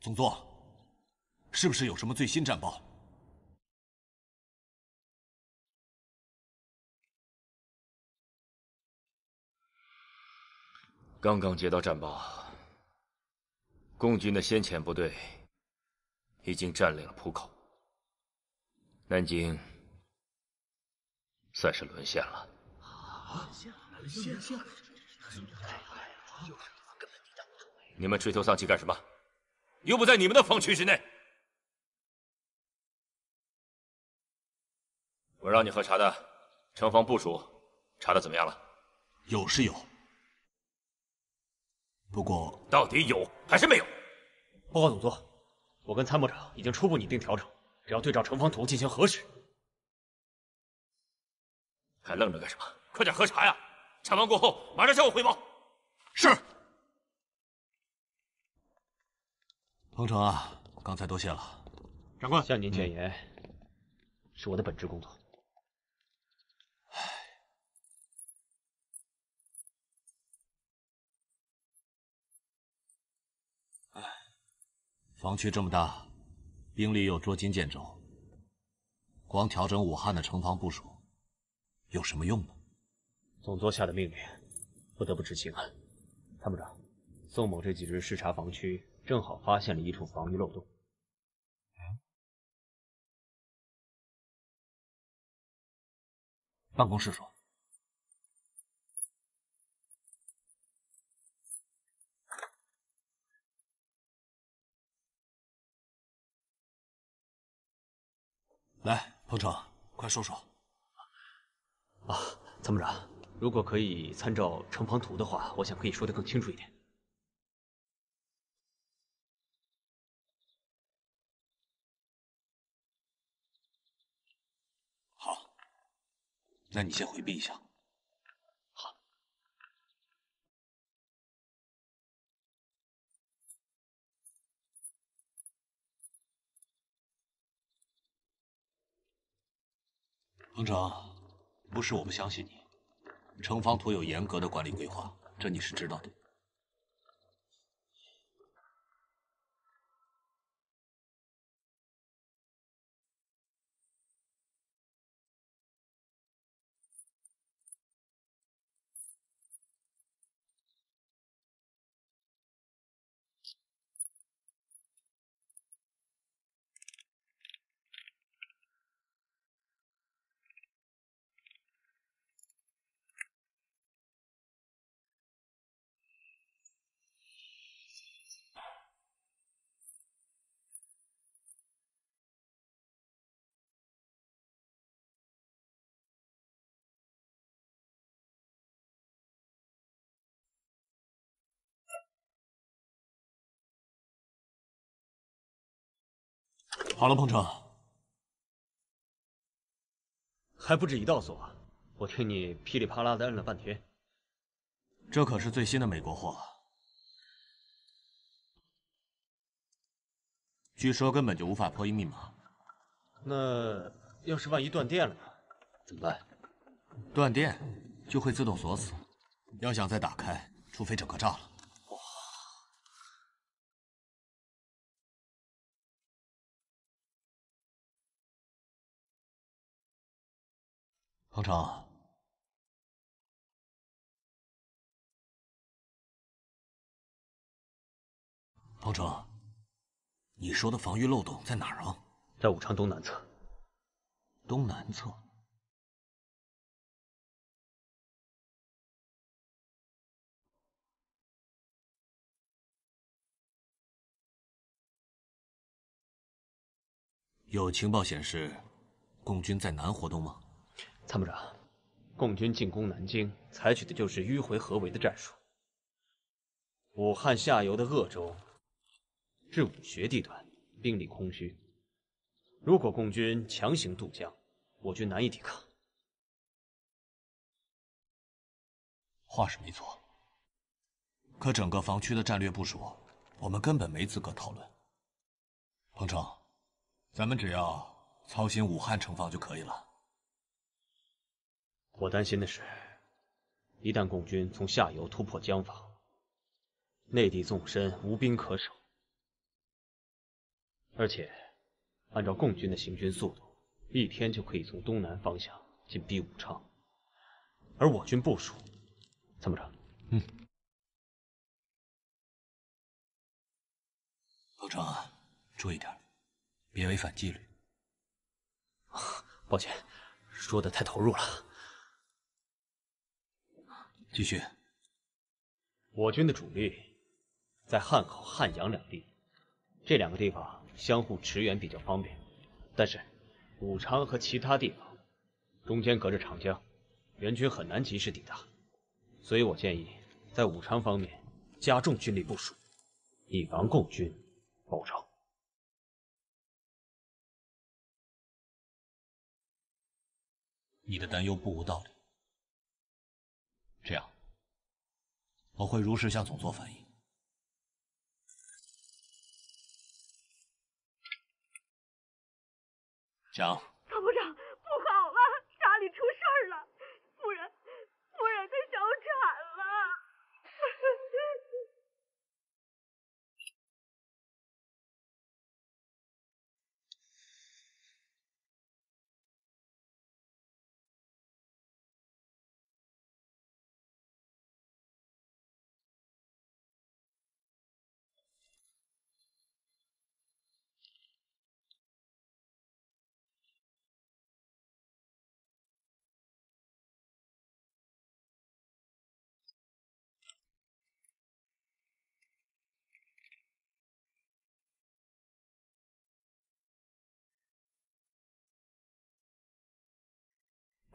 总座，是不是有什么最新战报？刚刚接到战报，共军的先遣部队已经占领了浦口，南京算是沦陷了。你们垂头丧气干什么？又不在你们的防区之内。我让你核查的城防部署查的怎么样了？有是有，不过到底有还是没有？报告总座，我跟参谋长已经初步拟定调整，只要对照城防图进行核实。还愣着干什么？快点核查呀！查完过后马上向我汇报。是。彭城啊，刚才多谢了。长官，向您谏言，是我的本职工作。唉，防区这么大，兵力又捉襟见肘，光调整武汉的城防部署，有什么用呢？总座下的命令，不得不执行啊。参谋长，宋某这几日视察防区。正好发现了一处防御漏洞。办公室说：“来，彭程，快说说。”啊，参谋长，如果可以参照城防图的话，我想可以说得更清楚一点。那你先回避一下。好。鹏程，不是我不相信你，城防图有严格的管理规划，这你是知道的。好了，鹏程，还不止一道锁。我听你噼里啪啦的摁了半天，这可是最新的美国货，据说根本就无法破译密码。那要是万一断电了呢？怎么办？断电就会自动锁死，要想再打开，除非整个炸了。彭城，彭城，你说的防御漏洞在哪儿啊？在武昌东南侧。东南侧。有情报显示，共军在南活动吗？参谋长，共军进攻南京，采取的就是迂回合围的战术。武汉下游的鄂州至武穴地段兵力空虚，如果共军强行渡江，我军难以抵抗。话是没错，可整个防区的战略部署，我们根本没资格讨论。彭城，咱们只要操心武汉城防就可以了。我担心的是，一旦共军从下游突破江防，内地纵深无兵可守，而且，按照共军的行军速度，一天就可以从东南方向进逼武昌。而我军部署，参谋长，嗯，老张啊，注意点，别违反纪律。抱歉，说的太投入了。继续。我军的主力在汉口、汉阳两地，这两个地方相互驰援比较方便。但是武昌和其他地方中间隔着长江，援军很难及时抵达。所以我建议在武昌方面加重军力部署，以防共军包抄。你的担忧不无道理。这样，我会如实向总座反映。讲。参谋长，不好了，家里出事儿了，夫人，夫人她小产了。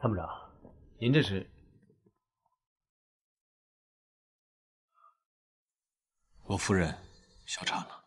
参谋长，您这是？我夫人小产了。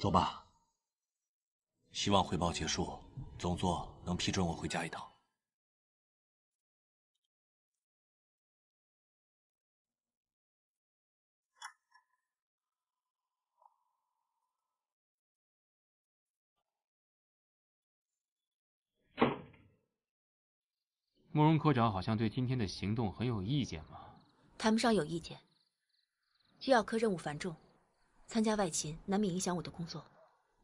走吧。希望汇报结束，总座能批准我回家一趟。慕容科长好像对今天的行动很有意见嘛？谈不上有意见。机要科任务繁重，参加外勤难免影响我的工作。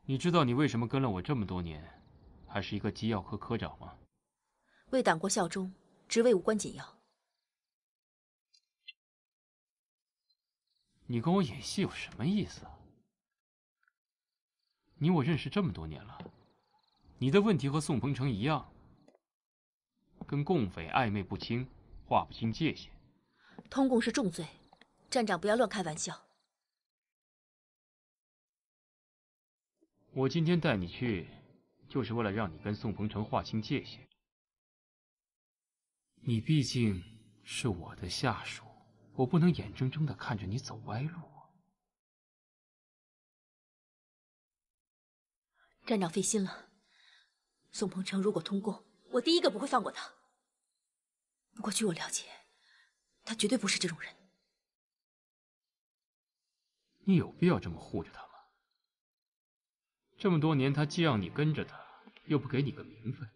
你知道你为什么跟了我这么多年，还是一个机要科科长吗？为党国效忠，职位无关紧要。你跟我演戏有什么意思？你我认识这么多年了，你的问题和宋鹏程一样，跟共匪暧昧不清，划不清界限。通共是重罪，站长不要乱开玩笑。我今天带你去，就是为了让你跟宋鹏程划清界限。你毕竟是我的下属，我不能眼睁睁的看着你走歪路啊。站长费心了，宋鹏程如果通共，我第一个不会放过他。不过据我了解，他绝对不是这种人。你有必要这么护着他？这么多年，他既让你跟着他，又不给你个名分，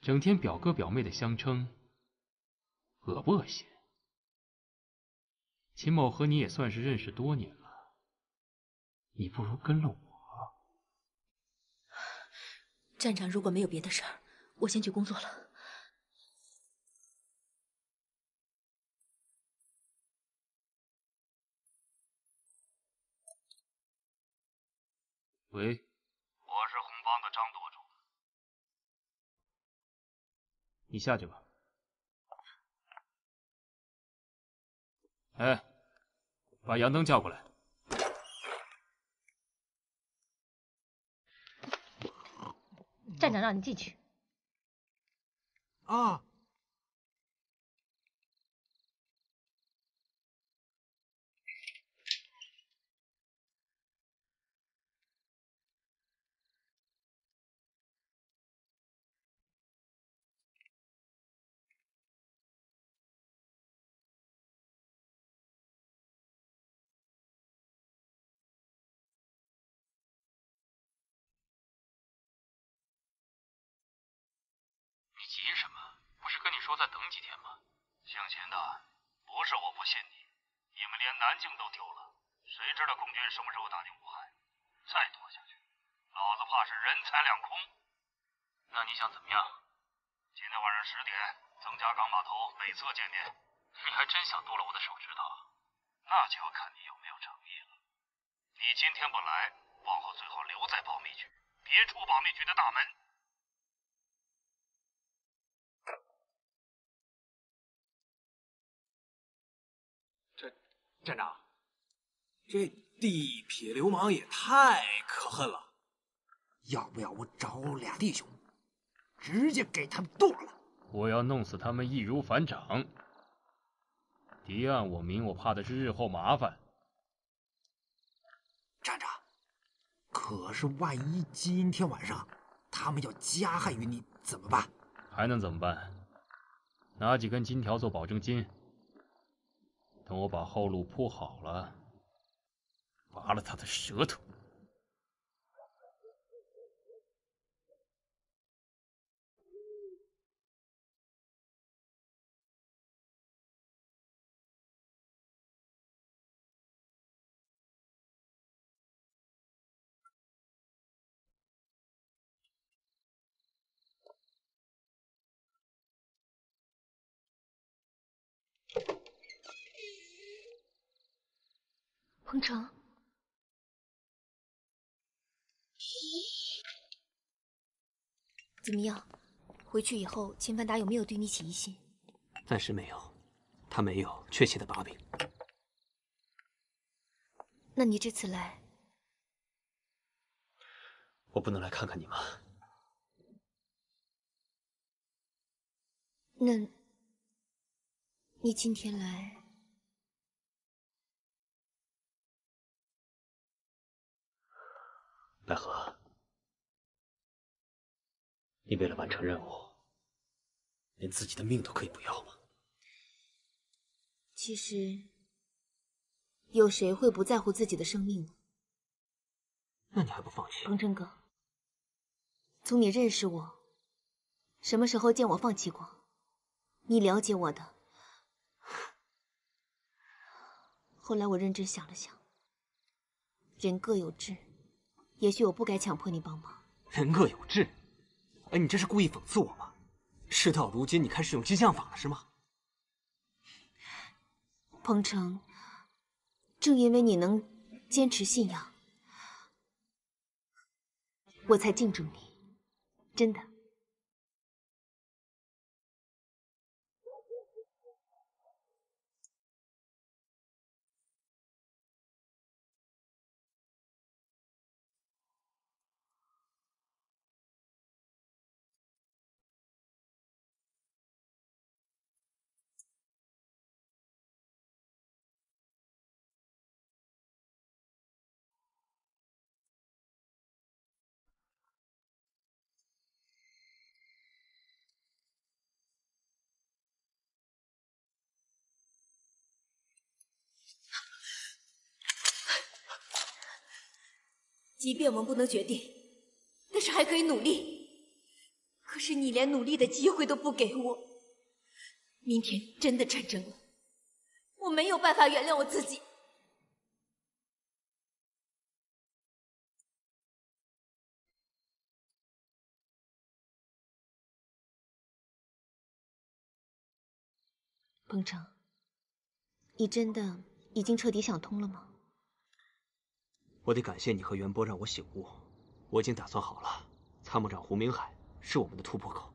整天表哥表妹的相称，恶不恶心？秦某和你也算是认识多年了，你不如跟了我。站长，如果没有别的事儿，我先去工作了。喂，我是红帮的张舵主，你下去吧。哎，把杨登叫过来。站长让你进去。啊。急什么？不是跟你说再等几天吗？姓秦的，不是我不信你，你们连南京都丢了，谁知道共军什么时候打进武汉？再拖下去，老子怕是人财两空。那你想怎么样？今天晚上十点，曾家港码头北侧见面。你还真想剁了我的手指头？那就要看你有没有诚意了。你今天不来，往后最好留在保密局，别出保密局的大门。站长，这地痞流氓也太可恨了！要不要我找俩弟兄，直接给他们剁了？我要弄死他们，易如反掌。敌暗我明，我怕的是日后麻烦。站长，可是万一今天晚上他们要加害于你，怎么办？还能怎么办？拿几根金条做保证金。等我把后路铺好了，拔了他的舌头。彭城，怎么样？回去以后，秦凡达有没有对你起疑心？暂时没有，他没有确切的把柄。那你这次来，我不能来看看你吗？那，你今天来？百合，你为了完成任务，连自己的命都可以不要吗？其实，有谁会不在乎自己的生命呢？那你还不放弃？鹏程哥，从你认识我，什么时候见我放弃过？你了解我的。后来我认真想了想，人各有志。也许我不该强迫你帮忙。人各有志，哎，你这是故意讽刺我吗？事到如今，你开始用激将法了是吗？彭程，正因为你能坚持信仰，我才敬重你，真的。即便我们不能决定，但是还可以努力。可是你连努力的机会都不给我，明天真的战争了，我没有办法原谅我自己。彭程，你真的已经彻底想通了吗？我得感谢你和袁波让我醒悟，我已经打算好了，参谋长胡明海是我们的突破口。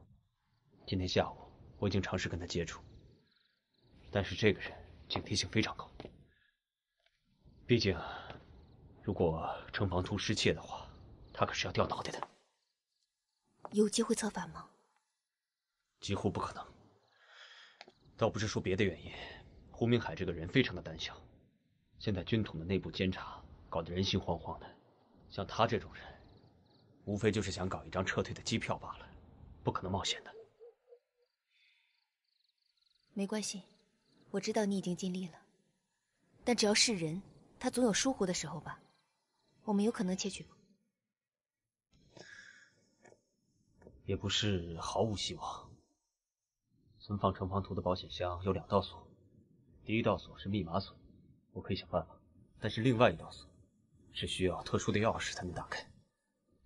今天下午我已经尝试跟他接触，但是这个人警惕性非常高，毕竟如果城防出失窃的话，他可是要掉脑袋的。有机会策反吗？几乎不可能。倒不是说别的原因，胡明海这个人非常的胆小，现在军统的内部监察。搞得人心惶惶的，像他这种人，无非就是想搞一张撤退的机票罢了，不可能冒险的。没关系，我知道你已经尽力了，但只要是人，他总有疏忽的时候吧？我们有可能窃取吗？也不是毫无希望。存放城防图的保险箱有两道锁，第一道锁是密码锁，我可以想办法，但是另外一道锁是需要特殊的钥匙才能打开，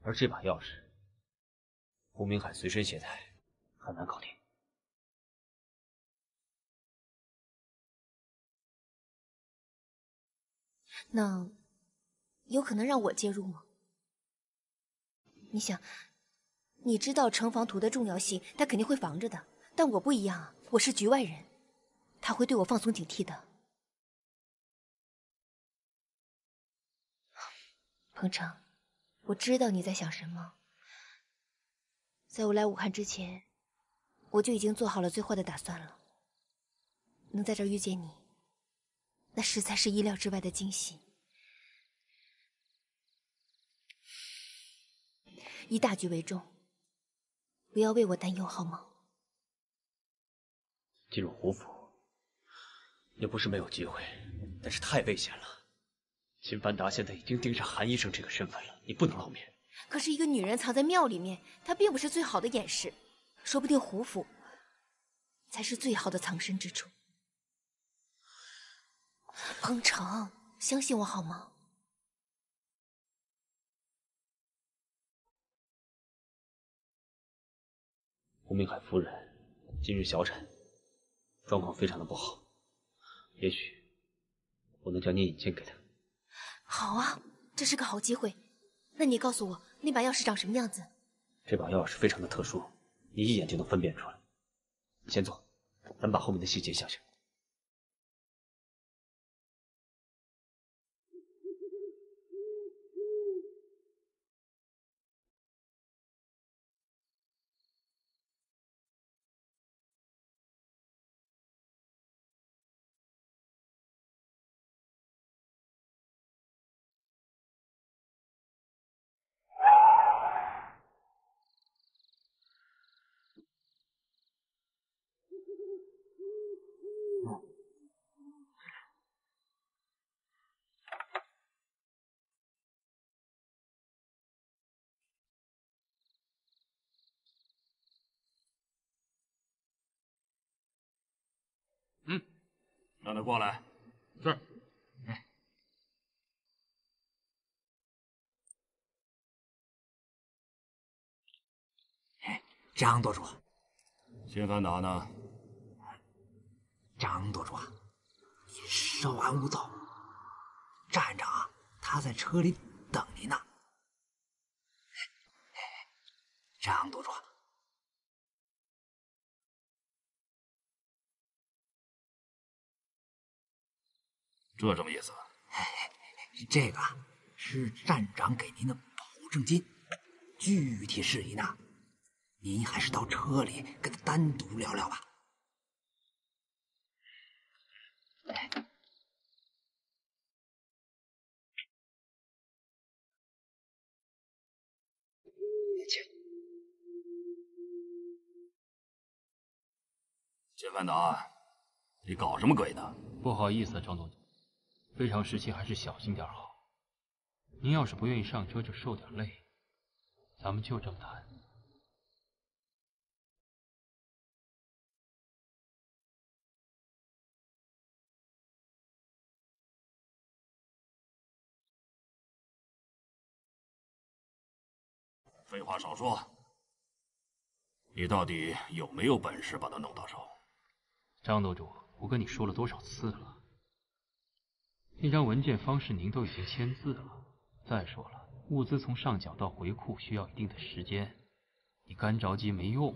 而这把钥匙，胡明海随身携带，很难搞定。那有可能让我介入吗？你想，你知道城防图的重要性，他肯定会防着的。但我不一样啊，我是局外人，他会对我放松警惕的。鹏程，我知道你在想什么。在我来武汉之前，我就已经做好了最坏的打算了。能在这儿遇见你，那实在是意料之外的惊喜。以大局为重，不要为我担忧，好吗？进入胡府也不是没有机会，但是太危险了。秦凡达现在已经盯上韩医生这个身份了，你不能露面。可是，一个女人藏在庙里面，她并不是最好的掩饰，说不定胡府才是最好的藏身之处。彭程，相信我好吗？胡明海夫人今日小产，状况非常的不好，也许我能将你引荐给她。好啊，这是个好机会。那你告诉我，那把钥匙长什么样子？这把钥匙非常的特殊，你一眼就能分辨出来。先坐，咱们把后面的细节想想。让他过来。是。哎张舵主，辛凡达呢？张舵主，你稍安勿躁。站长他在车里等您呢。张舵主，这什么意思？这个是站长给您的保证金，具体事宜呢，您还是到车里跟他单独聊聊吧。秦凡达，你搞什么鬼呢？不好意思，张总，非常时期还是小心点好。您要是不愿意上车，就受点累，咱们就这么谈。废话少说，你到底有没有本事把他弄到手？张舵主，我跟你说了多少次了？那张文件方式您都已经签字了。再说了，物资从上缴到回库需要一定的时间，你干着急没用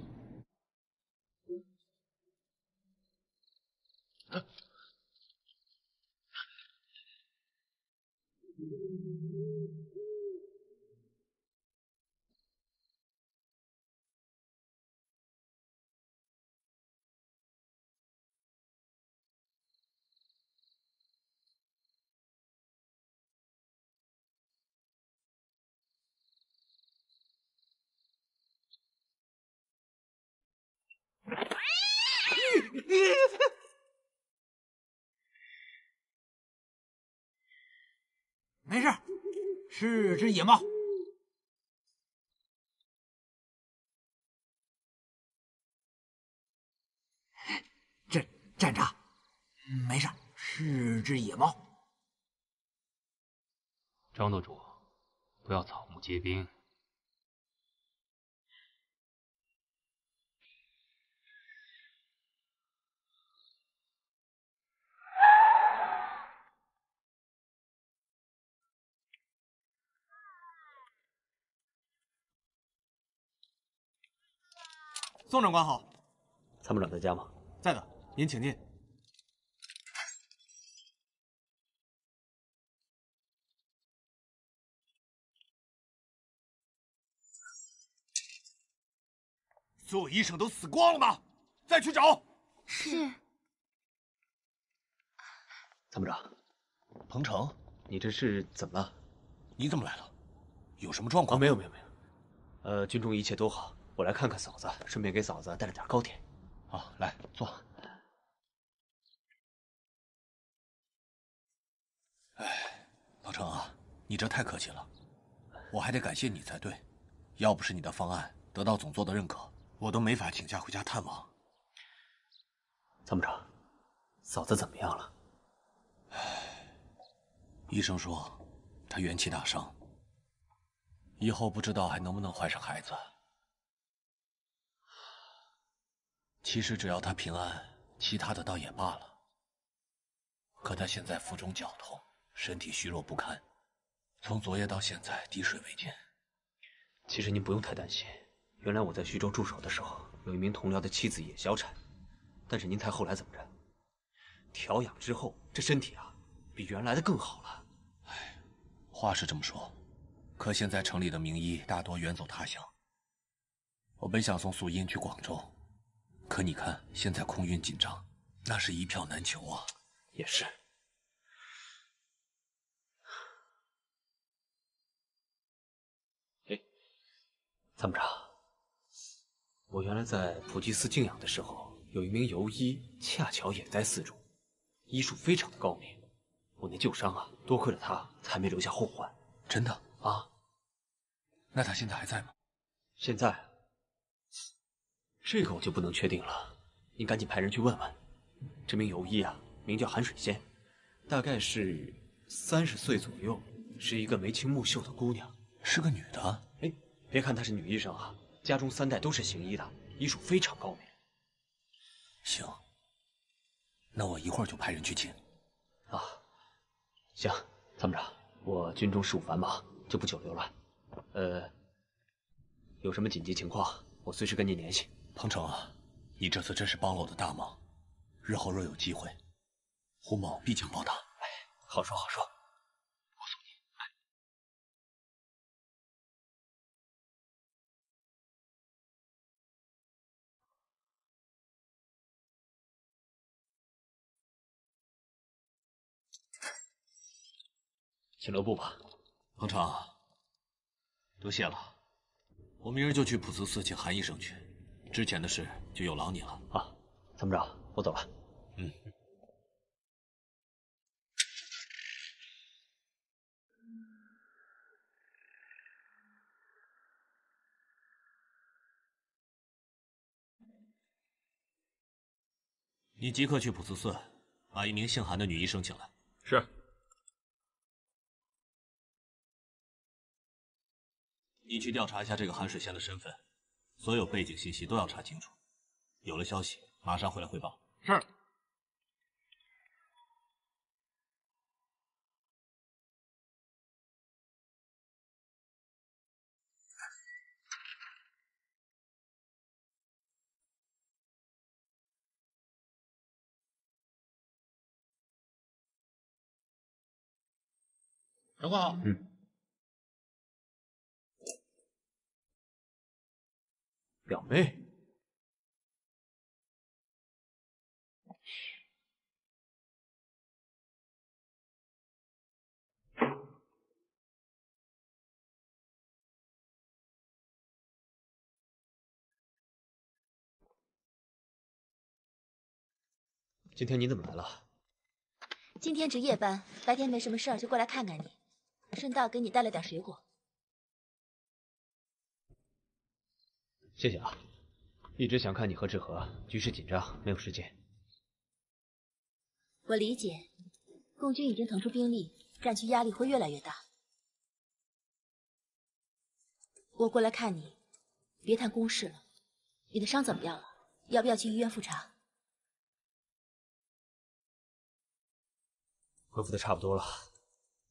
事，是只野猫。站长，没事，是只野猫。张舵主，不要草木皆兵。宋长官好，参谋长在家吗？在的，您请进。所有医生都死光了吗？再去找。是。参谋长，彭城，你这是怎么了？你怎么来了？有什么状况？没有，没有，没有。呃，军中一切都好，我来看看嫂子，顺便给嫂子带了点糕点。好，来坐。哎，老程啊，你这太客气了，我还得感谢你才对。要不是你的方案得到总座的认可，我都没法请假回家探望。参谋长，嫂子怎么样了？唉，医生说她元气大伤，以后不知道还能不能怀上孩子。其实只要她平安，其他的倒也罢了。可她现在腹中绞痛，身体虚弱不堪，从昨夜到现在滴水未进。其实您不用太担心，原来我在徐州驻守的时候，有一名同僚的妻子也小产，但是您猜后来怎么着？调养之后，这身体啊，比原来的更好了。唉，话是这么说，可现在城里的名医大多远走他乡。我本想送素因去广州，可你看现在空运紧张，那是一票难求啊。也是。哎，参谋长，我原来在普济寺静养的时候，有一名游医，恰巧也在寺中，医术非常的高明。我那旧伤啊，多亏了他，才没留下后患。真的啊？那他现在还在吗？现在，这个我就不能确定了。您赶紧派人去问问。这名游医啊，名叫韩水仙，大概是三十岁左右，是一个眉清目秀的姑娘，是个女的。哎，别看她是女医生啊，家中三代都是行医的，医术非常高明。行，那我一会儿就派人去请。啊，行，参谋长，我军中事务繁忙，就不久留了。呃，有什么紧急情况，我随时跟您联系。彭城啊，你这次真是帮了我的大忙，日后若有机会，胡某必将报答。哎，好说好说。我送你。哎。请留步吧，彭城。多谢了，我明日就去普慈寺请韩医生去。之前的事就有劳你了。啊，参谋长，我走了。嗯。你即刻去普慈寺，把一名姓韩的女医生请来。是。你去调查一下这个韩水仙的身份，所有背景信息都要查清楚。有了消息，马上回来汇报。是。长官好。嗯。表妹。今天你怎么来了？今天值夜班，白天没什么事儿，就过来看看你，顺道给你带了点水果。谢谢啊，一直想看你和志和，局势紧张，没有时间。我理解，共军已经腾出兵力，战区压力会越来越大。我过来看你，别谈公事了。你的伤怎么样了？要不要去医院复查？恢复的差不多了。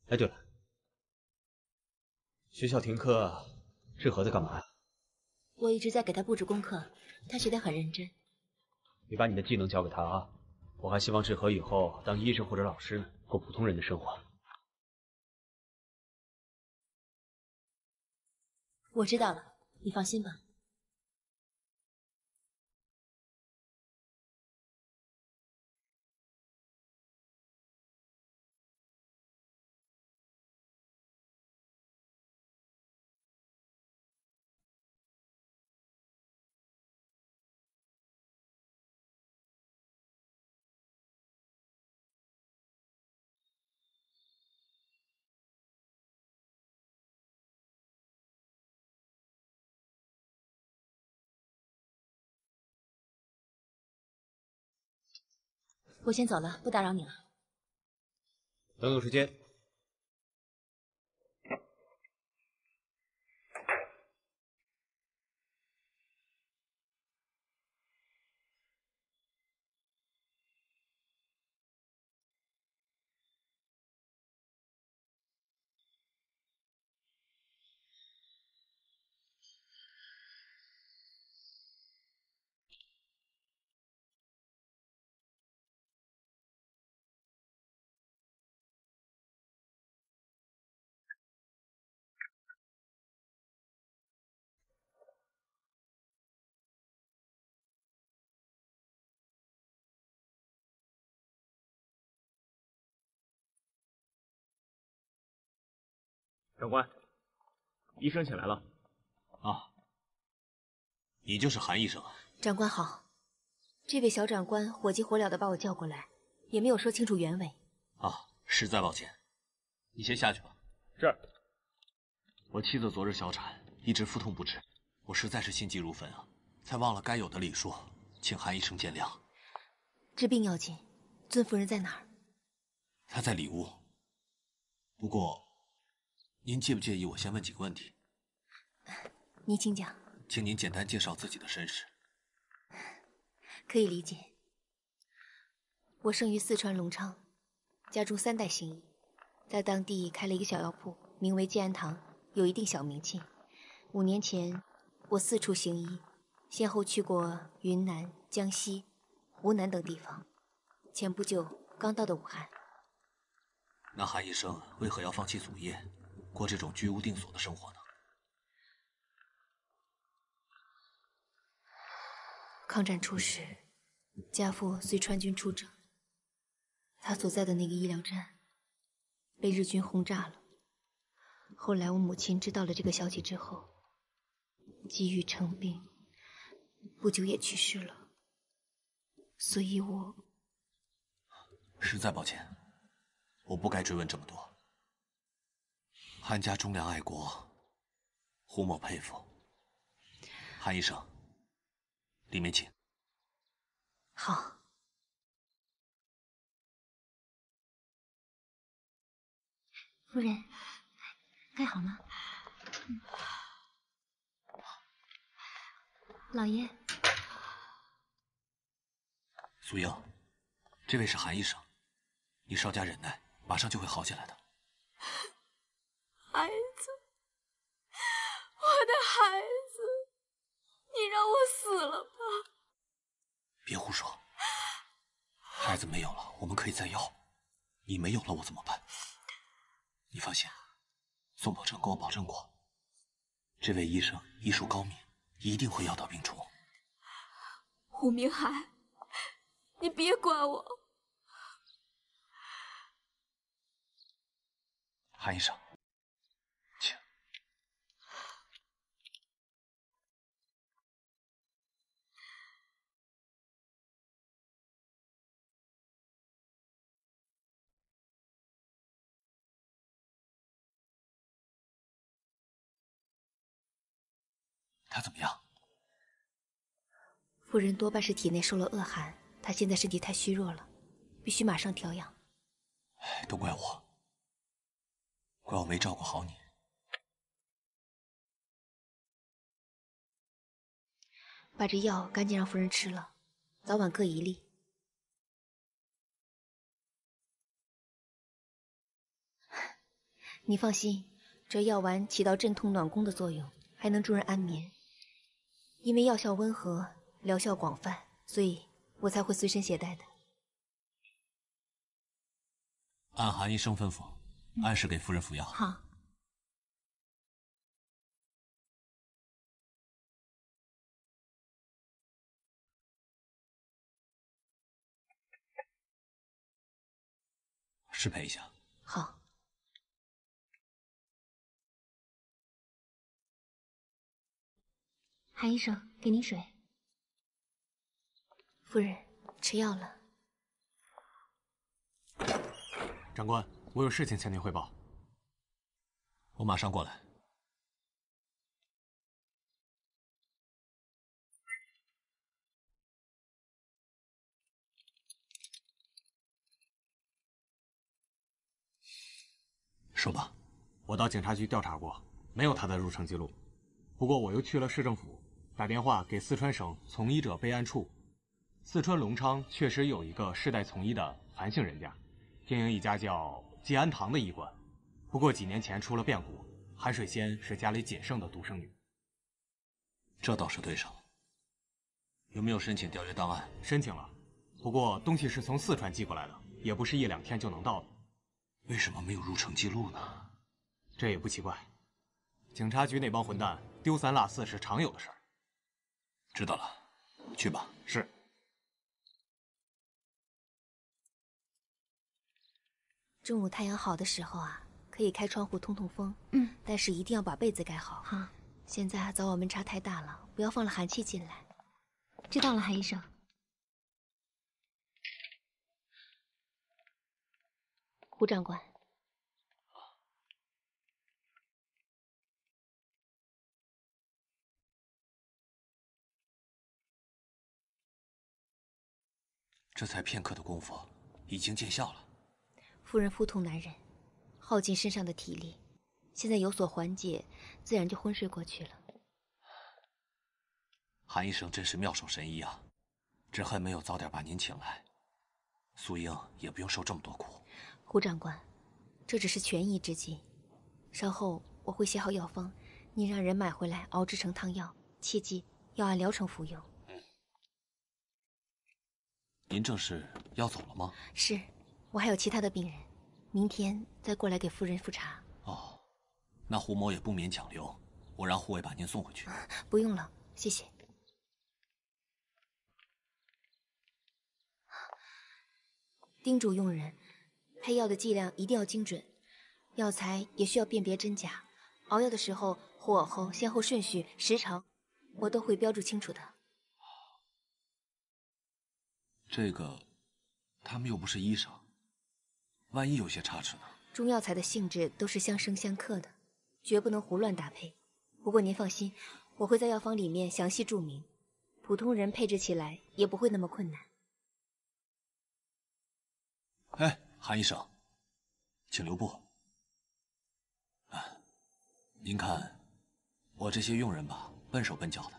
哎，对了，学校停课，志和在干嘛呀？我一直在给他布置功课，他学得很认真。你把你的技能交给他啊！我还希望志和以后当医生或者老师，过普通人的生活。我知道了，你放心吧。我先走了，不打扰你了。等有时间。长官，医生请来了。啊，你就是韩医生啊？长官好，这位小长官火急火燎的把我叫过来，也没有说清楚原委。啊，实在抱歉，你先下去吧。是。我妻子昨日小产，一直腹痛不止，我实在是心急如焚啊，才忘了该有的礼数，请韩医生见谅。治病要紧，尊夫人在哪儿？她在里屋。不过。您介不介意我先问几个问题？您请讲。请您简单介绍自己的身世。可以理解。我生于四川隆昌，家中三代行医，在当地开了一个小药铺，名为建安堂，有一定小名气。五年前，我四处行医，先后去过云南、江西、湖南等地方，前不久刚到的武汉。那韩医生为何要放弃祖业？过这种居无定所的生活呢？抗战初时，家父随川军出征，他所在的那个医疗站被日军轰炸了。后来我母亲知道了这个消息之后，急于成病，不久也去世了。所以我实在抱歉，我不该追问这么多。韩家忠良爱国，胡某佩服。韩医生，里面请。好。夫人，盖好了？老爷。苏英，这位是韩医生，你稍加忍耐，马上就会好起来的。孩子，我的孩子，你让我死了吧！别胡说，孩子没有了，我们可以再要。你没有了，我怎么办？你放心，宋宝成跟我保证过，这位医生医术高明，一定会药到病除。胡明海，你别管我。韩医生。他怎么样？夫人多半是体内受了恶寒，他现在身体太虚弱了，必须马上调养。都怪我，怪我没照顾好你。把这药赶紧让夫人吃了，早晚各一粒。你放心，这药丸起到镇痛暖宫的作用，还能助人安眠。因为药效温和，疗效广泛，所以我才会随身携带的。按韩医生吩咐，按时给夫人服药。好。失陪一下。好。韩医生，给您水。夫人，吃药了。长官，我有事情向您汇报。我马上过来。说吧。我到警察局调查过，没有他的入城记录。不过我又去了市政府，打电话给四川省从医者备案处。四川隆昌确实有一个世代从医的韩姓人家，经营一家叫济安堂的医馆。不过几年前出了变故，韩水仙是家里仅剩的独生女。这倒是对上了。有没有申请调阅档案？申请了，不过东西是从四川寄过来的，也不是一两天就能到的。为什么没有入城记录呢？这也不奇怪。警察局那帮混蛋丢三落四是常有的事儿。知道了，去吧。是。中午太阳好的时候啊，可以开窗户通通风。嗯，但是一定要把被子盖好。好。现在早晚温差太大了，不要放了寒气进来。知道了，韩医生。胡长官。这才片刻的功夫，已经见效了。夫人腹痛难忍，耗尽身上的体力，现在有所缓解，自然就昏睡过去了。韩医生真是妙手神医啊！只恨没有早点把您请来，素英也不用受这么多苦。胡长官，这只是权宜之计，稍后我会写好药方，您让人买回来熬制成汤药，切记要按疗程服用。您这是要走了吗？是，我还有其他的病人，明天再过来给夫人复查。哦，那胡某也不勉强留，我让护卫把您送回去。不用了，谢谢。叮嘱佣人，配药的剂量一定要精准，药材也需要辨别真假，熬药的时候火候、先后顺序、时长，我都会标注清楚的。这个，他们又不是医生，万一有些差池呢？中药材的性质都是相生相克的，绝不能胡乱搭配。不过您放心，我会在药方里面详细注明，普通人配置起来也不会那么困难。哎，韩医生，请留步。啊，您看，我这些佣人吧，笨手笨脚的，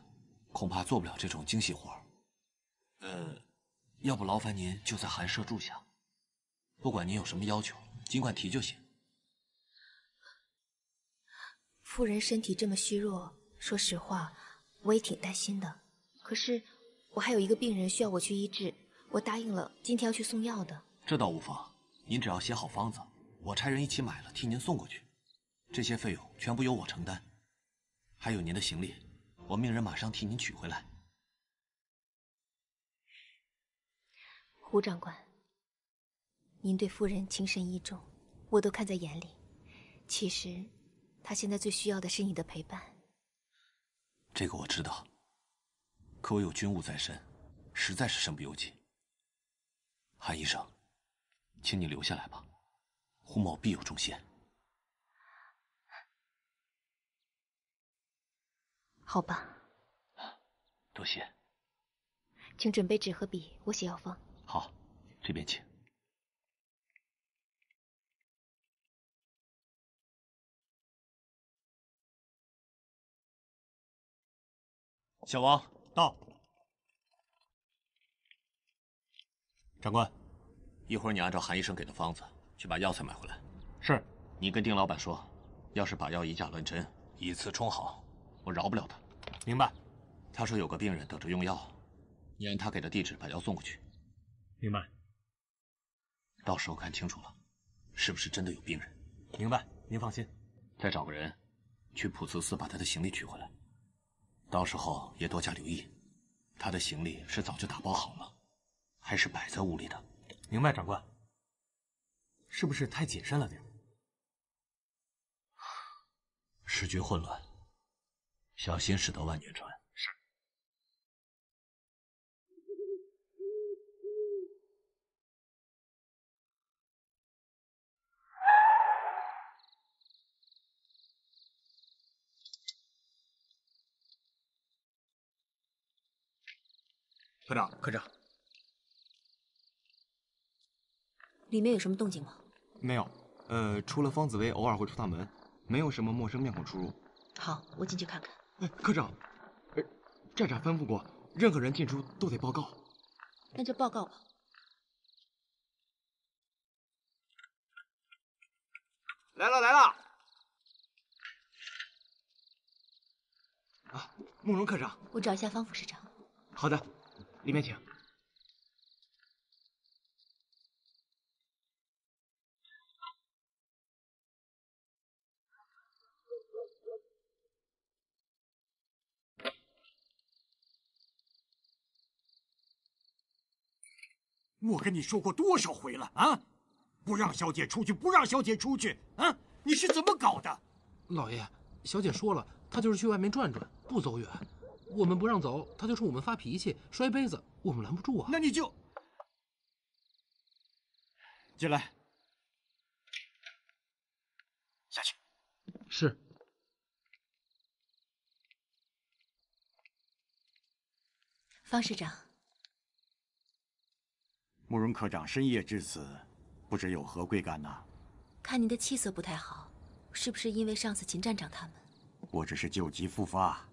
恐怕做不了这种精细活儿。呃。要不劳烦您就在寒舍住下，不管您有什么要求，尽管提就行。夫人身体这么虚弱，说实话，我也挺担心的。可是我还有一个病人需要我去医治，我答应了，今天要去送药的。这倒无妨，您只要写好方子，我差人一起买了，替您送过去。这些费用全部由我承担，还有您的行李，我命人马上替您取回来。胡长官，您对夫人情深意重，我都看在眼里。其实，她现在最需要的是你的陪伴。这个我知道，可我有军务在身，实在是身不由己。韩医生，请你留下来吧，胡某必有重谢。好吧，多谢。请准备纸和笔，我写药方。这边请。小王到，长官，一会儿你按照韩医生给的方子去把药材买回来。是，你跟丁老板说，要是把药以假乱真，以次充好，我饶不了他。明白。他说有个病人等着用药，你按他给的地址把药送过去。明白。到时候看清楚了，是不是真的有病人？明白。您放心。再找个人，去普慈寺把他的行李取回来。到时候也多加留意，他的行李是早就打包好了，还是摆在屋里的？明白，长官。是不是太谨慎了点？时局混乱，小心驶得万年船。是。科长，科长，里面有什么动静吗？没有，呃，除了方紫薇偶尔会出趟门，没有什么陌生面孔出入。好，我进去看看。哎，科长，呃，站长吩咐过，任何人进出都得报告。那就报告吧。来了来了！啊，慕容科长，我找一下方副市长。好的。里面请。我跟你说过多少回了啊！不让小姐出去，不让小姐出去啊！你是怎么搞的？老爷，小姐说了，她就是去外面转转，不走远。我们不让走，他就冲我们发脾气，摔杯子，我们拦不住啊！那你就进来，下去。是。方市长，慕容科长深夜至此，不知有何贵干呐？看您的气色不太好，是不是因为上次秦站长他们？我只是旧疾复发。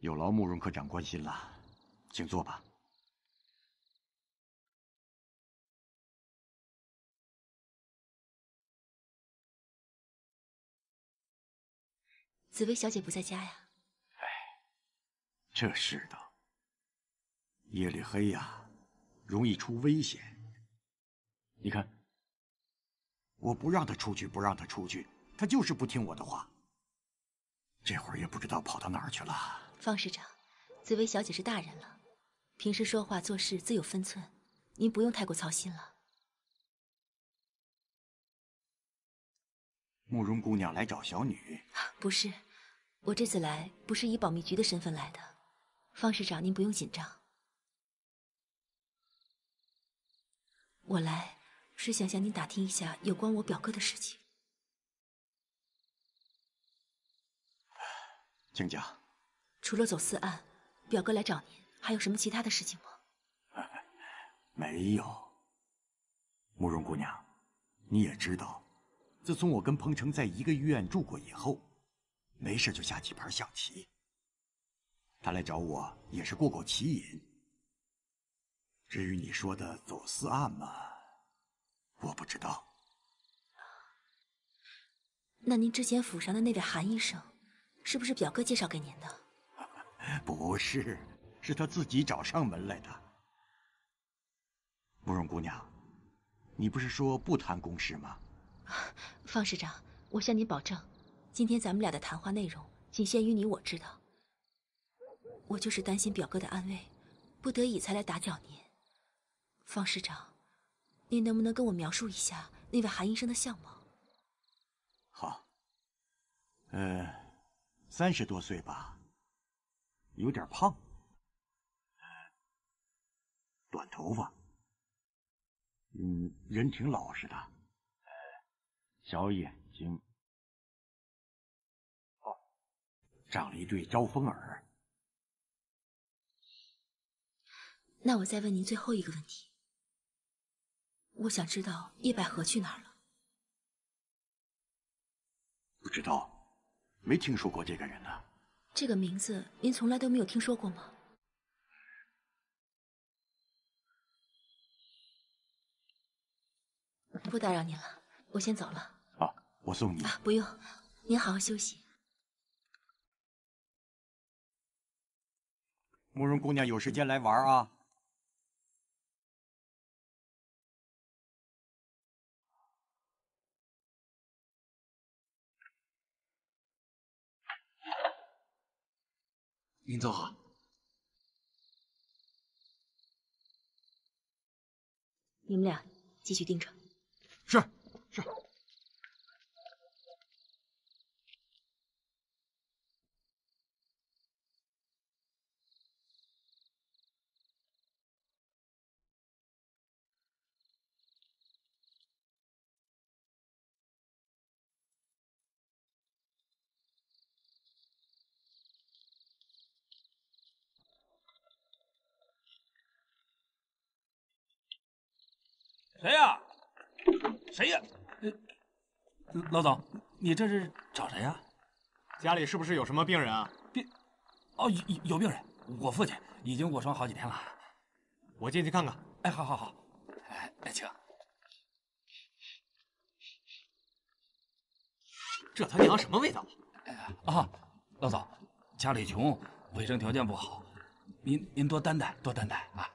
有劳慕容科长关心了，请坐吧。紫薇小姐不在家呀？哎，这世道。夜里黑呀，容易出危险。你看，我不让她出去，不让她出去，她就是不听我的话。这会儿也不知道跑到哪儿去了。方市长，紫薇小姐是大人了，平时说话做事自有分寸，您不用太过操心了。慕容姑娘来找小女？不是，我这次来不是以保密局的身份来的。方市长，您不用紧张。我来是想向您打听一下有关我表哥的事情。请讲。除了走私案，表哥来找您，还有什么其他的事情吗？没有。慕容姑娘，你也知道，自从我跟彭城在一个医院住过以后，没事就下几盘象棋。他来找我也是过过棋瘾。至于你说的走私案嘛，我不知道。那您之前府上的那位韩医生，是不是表哥介绍给您的？不是，是他自己找上门来的。慕容姑娘，你不是说不谈公事吗？方市长，我向您保证，今天咱们俩的谈话内容仅限于你我知道。我就是担心表哥的安危，不得已才来打搅您。方市长，您能不能跟我描述一下那位韩医生的相貌？好，呃，三十多岁吧。有点胖，短头发，嗯，人挺老实的，小眼睛，哦，长了一对招风耳。那我再问您最后一个问题，我想知道叶百合去哪儿了？不知道，没听说过这个人呢。这个名字您从来都没有听说过吗？不打扰您了，我先走了。啊，我送你。啊，不用，您好好休息。慕容姑娘有时间来玩啊。您坐好。你们俩继续盯着。是是。谁呀？谁呀？老总，你这是找谁呀？家里是不是有什么病人啊？病？哦，有有病人，我父亲已经卧床好几天了。我进去看看。哎，好好好，哎，请。这他娘什么味道？啊，老总，家里穷，卫生条件不好，您您多担待，多担待啊。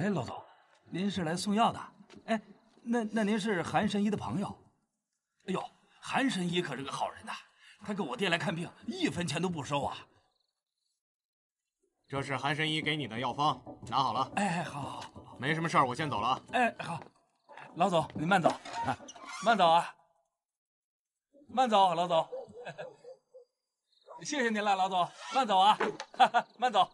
哎，老总，您是来送药的？哎，那那您是韩神医的朋友？哎呦，韩神医可是个好人呐，他给我爹来看病，一分钱都不收啊。这是韩神医给你的药方，拿好了。哎，好，好，好，没什么事儿，我先走了啊。哎，好，老总您慢走，啊，慢走啊，慢走，老总。谢谢您了，老总，慢走啊，哈哈，慢走。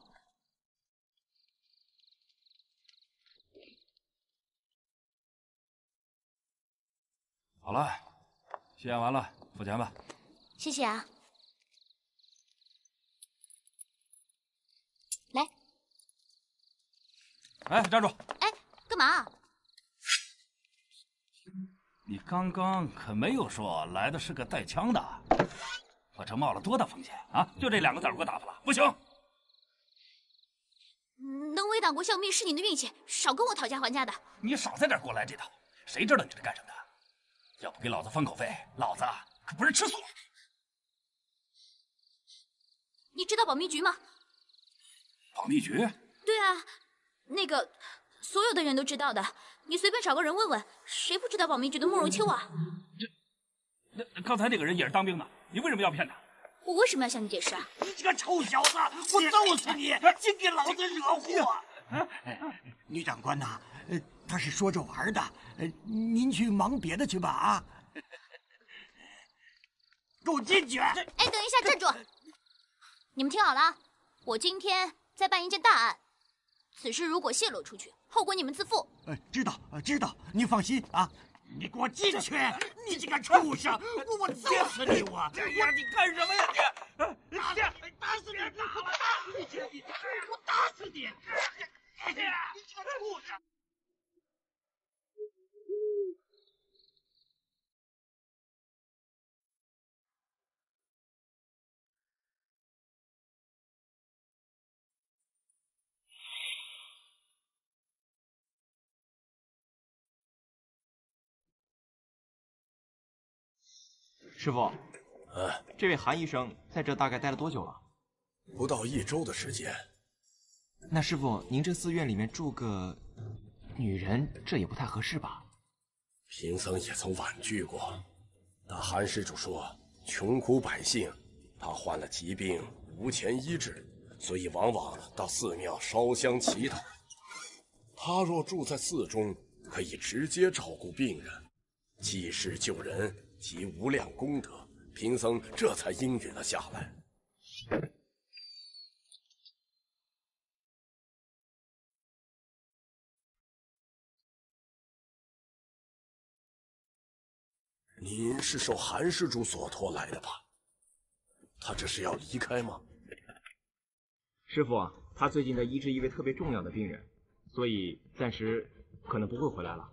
了，戏演完了，付钱吧。谢谢啊。来。哎，站住！哎，干嘛？你刚刚可没有说来的是个带枪的，我这冒了多大风险啊！就这两个子给我打发了，不行。能为党国效命是你的运气，少跟我讨价还价的。你少在这给我来这套，谁知道你是干什么的？要不给老子封口费，老子可不是吃素。你知道保密局吗？保密局？对啊，那个所有的人都知道的，你随便找个人问问，谁不知道保密局的慕容秋啊？这，那刚才那个人也是当兵的，你为什么要骗他？我为什么要向你解释啊？你这个臭小子，我揍死你！净给老子惹祸！女长官呐，呃，他是说着玩的，呃，您去忙别的去吧啊！给我进去！哎，等一下，站住！你们听好了，我今天在办一件大案，此事如果泄露出去，后果你们自负。呃，知道，知道，你放心啊。你给我进去！你这个畜生，我我揍死你！我我你干什么呀你？打你！打死你！我打死你！我打死你！你这个畜生！师傅，嗯，这位韩医生在这大概待了多久了？不到一周的时间。那师傅，您这寺院里面住个女人，这也不太合适吧？贫僧也曾婉拒过，但韩施主说，穷苦百姓，他患了疾病无钱医治，所以往往到寺庙烧香祈祷。他若住在寺中，可以直接照顾病人，济世救人。积无量功德，贫僧这才应允了下来。您是受韩施主所托来的吧？他这是要离开吗？师傅，他最近在医治一位特别重要的病人，所以暂时可能不会回来了。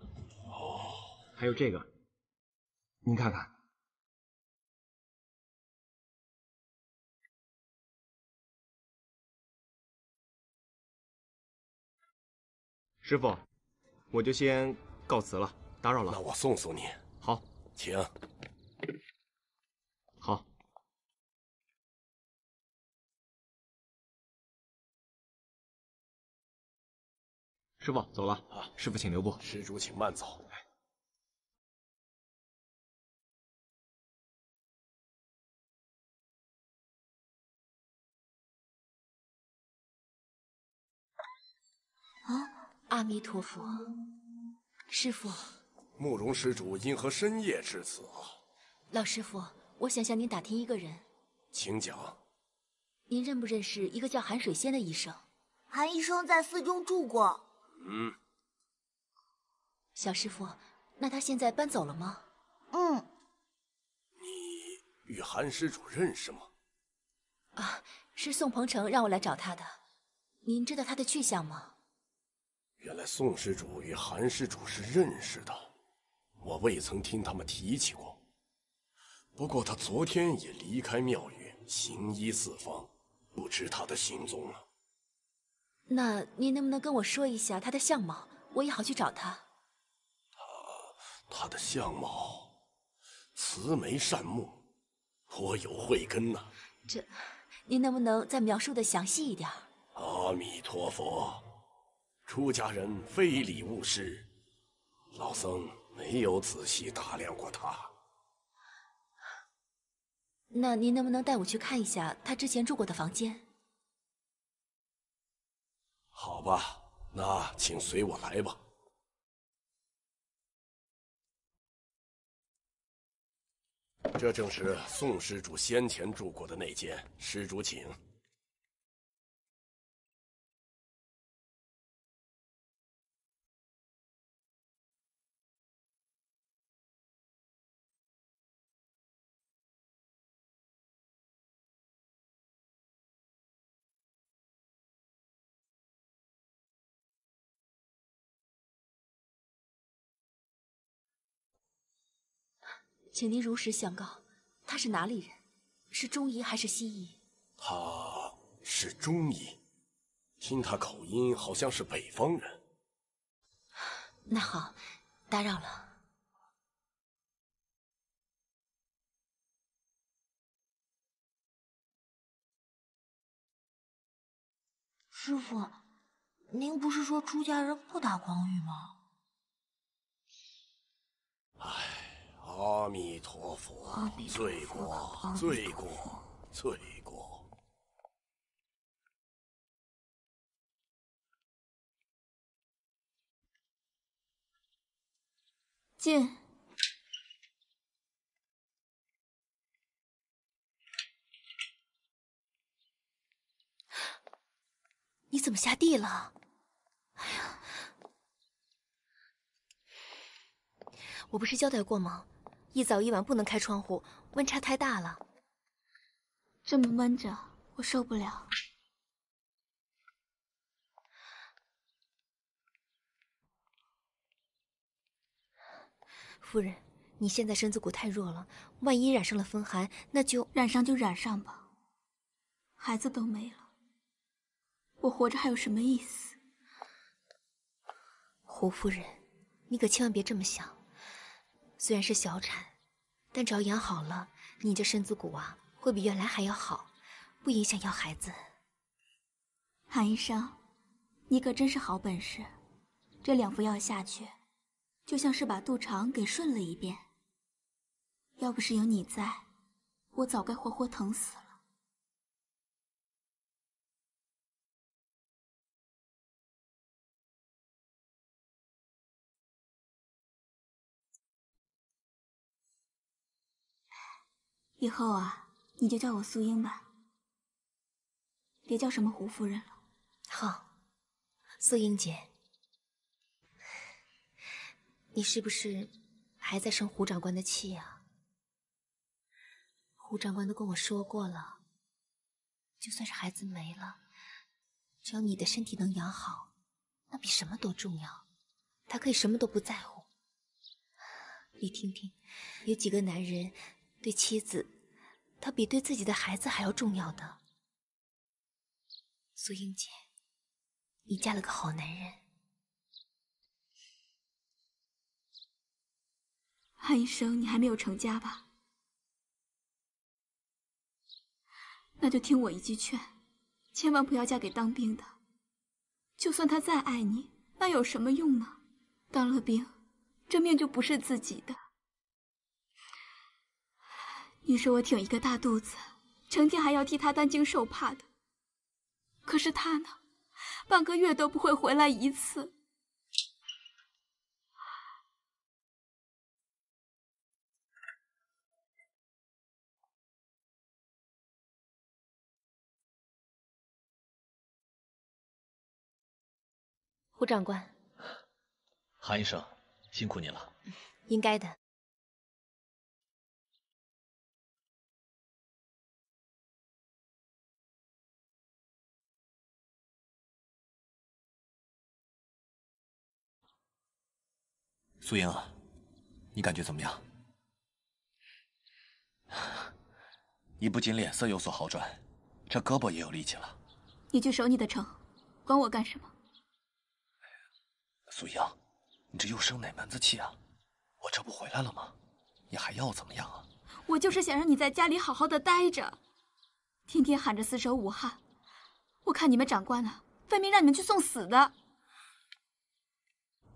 哦，还有这个。您看看。师傅，我就先告辞了，打扰了。那我送送你，好，请。好。师傅走了，啊，师傅请留步，施主请慢走。啊，阿弥陀佛，师傅。慕容施主因何深夜至此？老师傅，我想向您打听一个人。请讲。您认不认识一个叫韩水仙的医生？韩医生在寺中住过。嗯。小师傅，那他现在搬走了吗？嗯。你与韩施主认识吗？啊，是宋鹏程让我来找他的。您知道他的去向吗？原来宋施主与韩施主是认识的，我未曾听他们提起过。不过他昨天也离开庙宇，行医四方，不知他的行踪了。那您能不能跟我说一下他的相貌，我也好去找他？他他的相貌，慈眉善目，颇有慧根呐。这，您能不能再描述的详细一点？阿弥陀佛。出家人非礼勿视，老僧没有仔细打量过他。那您能不能带我去看一下他之前住过的房间？好吧，那请随我来吧。这正是宋施主先前住过的那间，施主请。请您如实相告，他是哪里人？是中医还是西医？他是中医，听他口音好像是北方人。那好，打扰了。师傅，您不是说出家人不打诳语吗？唉。阿弥陀佛，罪过，罪过，罪过。进。你怎么下地了？哎呀，我不是交代过吗？一早一晚不能开窗户，温差太大了。这么闷着，我受不了。夫人，你现在身子骨太弱了，万一染上了风寒，那就染上就染上吧。孩子都没了，我活着还有什么意思？胡夫人，你可千万别这么想。虽然是小产，但只要养好了，你这身子骨啊，会比原来还要好，不影响要孩子。韩医生，你可真是好本事，这两服药下去，就像是把肚肠给顺了一遍。要不是有你在，我早该活活疼死了。以后啊，你就叫我素英吧，别叫什么胡夫人了。好，素英姐，你是不是还在生胡长官的气呀？胡长官都跟我说过了，就算是孩子没了，只要你的身体能养好，那比什么都重要。他可以什么都不在乎。你听听，有几个男人？对妻子，他比对自己的孩子还要重要的。苏英姐，你嫁了个好男人。安医生，你还没有成家吧？那就听我一句劝，千万不要嫁给当兵的，就算他再爱你，那有什么用呢？当了兵，这命就不是自己的。你说我挺一个大肚子，成天还要替他担惊受怕的。可是他呢，半个月都不会回来一次。胡长官，韩医生，辛苦你了。应该的。苏英啊，你感觉怎么样？你不仅脸色有所好转，这胳膊也有力气了。你去守你的城，管我干什么？苏英，你这又生哪门子气啊？我这不回来了吗？你还要怎么样啊？我就是想让你在家里好好的待着，天天喊着四手武汉，我看你们长官呢，分明让你们去送死的。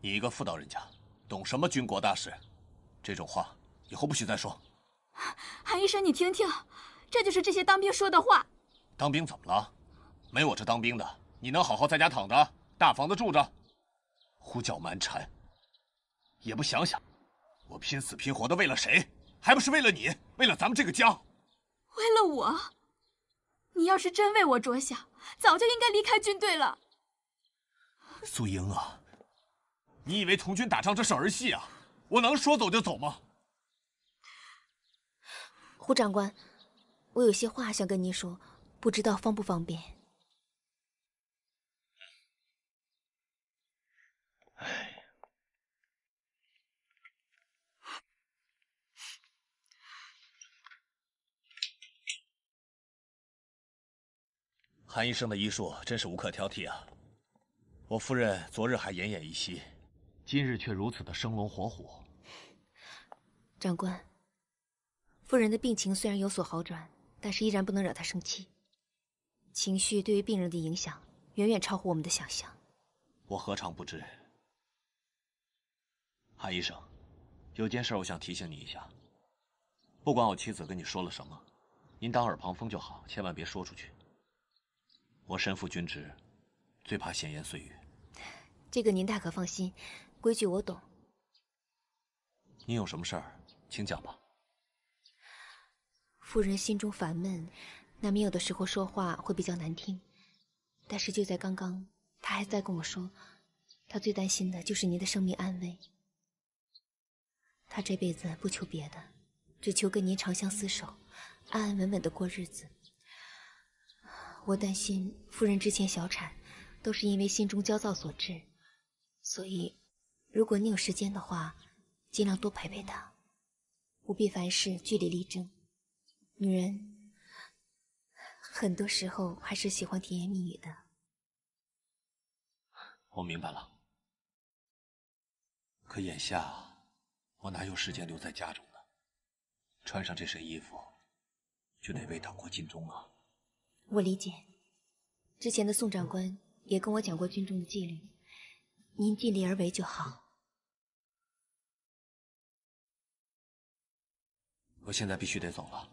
你一个妇道人家，懂什么军国大事？这种话以后不许再说。韩医生，你听听，这就是这些当兵说的话。当兵怎么了？没我这当兵的，你能好好在家躺着，大房子住着？胡搅蛮缠，也不想想，我拼死拼活的为了谁？还不是为了你，为了咱们这个家。为了我？你要是真为我着想，早就应该离开军队了。素英啊，你以为从军打仗这是儿戏啊？我能说走就走吗？胡长官，我有些话想跟您说，不知道方不方便。韩医生的医术真是无可挑剔啊！我夫人昨日还奄奄一息，今日却如此的生龙活虎。长官，夫人的病情虽然有所好转，但是依然不能惹她生气。情绪对于病人的影响远远超乎我们的想象。我何尝不知？韩医生，有件事我想提醒你一下。不管我妻子跟你说了什么，您当耳旁风就好，千万别说出去。我身负军职，最怕闲言碎语。这个您大可放心，规矩我懂。您有什么事儿，请讲吧。夫人心中烦闷，难免有的时候说话会比较难听。但是就在刚刚，她还在跟我说，她最担心的就是您的生命安危。她这辈子不求别的，只求跟您长相厮守，安安稳稳的过日子。我担心夫人之前小产，都是因为心中焦躁所致，所以，如果你有时间的话，尽量多陪陪他，不必凡事据理力争。女人很多时候还是喜欢甜言蜜语的。我明白了，可眼下我哪有时间留在家中呢？穿上这身衣服，就得为党国尽忠啊！我理解，之前的宋长官也跟我讲过军中的纪律，您尽力而为就好。我现在必须得走了，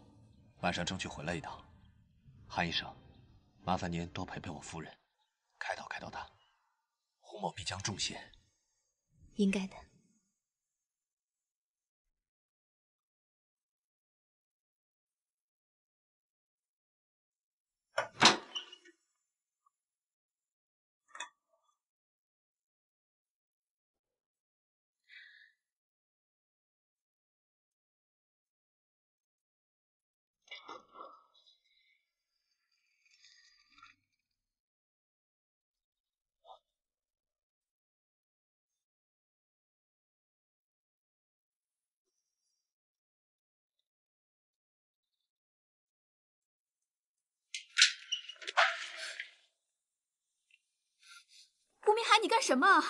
晚上争取回来一趟。韩医生，麻烦您多陪陪我夫人，开导开导她，胡某必将重谢。应该的。胡明海你干什么？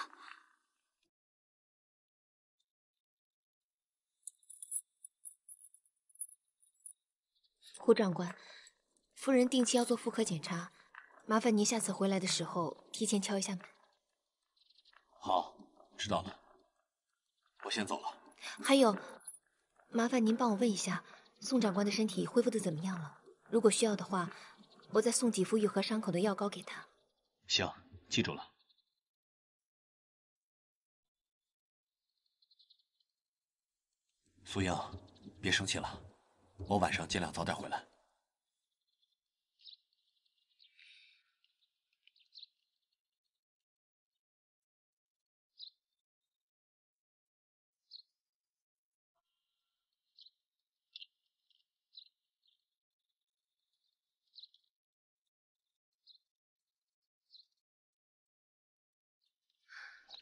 胡长官夫人定期要做妇科检查麻烦您下次回来的时候提前敲一下门。好知道了。我先走了。还有麻烦您帮我问一下宋长官的身体恢复的怎么样了？如果需要的话我再送几副愈合伤口的药膏给他。行记住了。苏英，别生气了，我晚上尽量早点回来。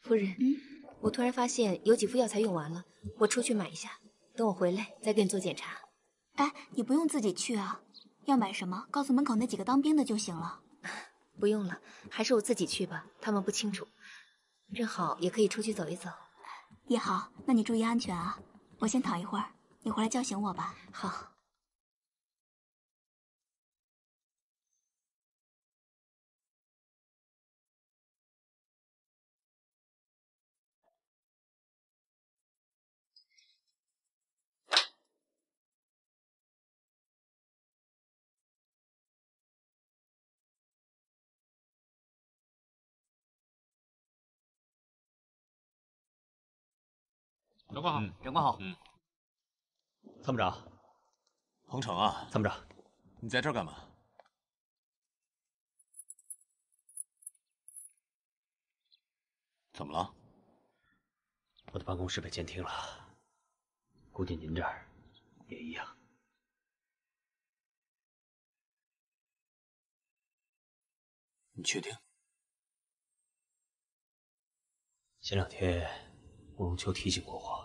夫人，我突然发现有几副药材用完了，我出去买一下，等我回来再给你做检查。哎，你不用自己去啊，要买什么告诉门口那几个当兵的就行了。不用了，还是我自己去吧，他们不清楚，正好也可以出去走一走。也好，那你注意安全啊。我先躺一会儿，你回来叫醒我吧。好。长官好，长官好。嗯，参谋长，彭程啊，参谋长，你在这儿干嘛？怎么了？我的办公室被监听了，估计您这儿也一样。你确定？前两天慕容秋提醒过我，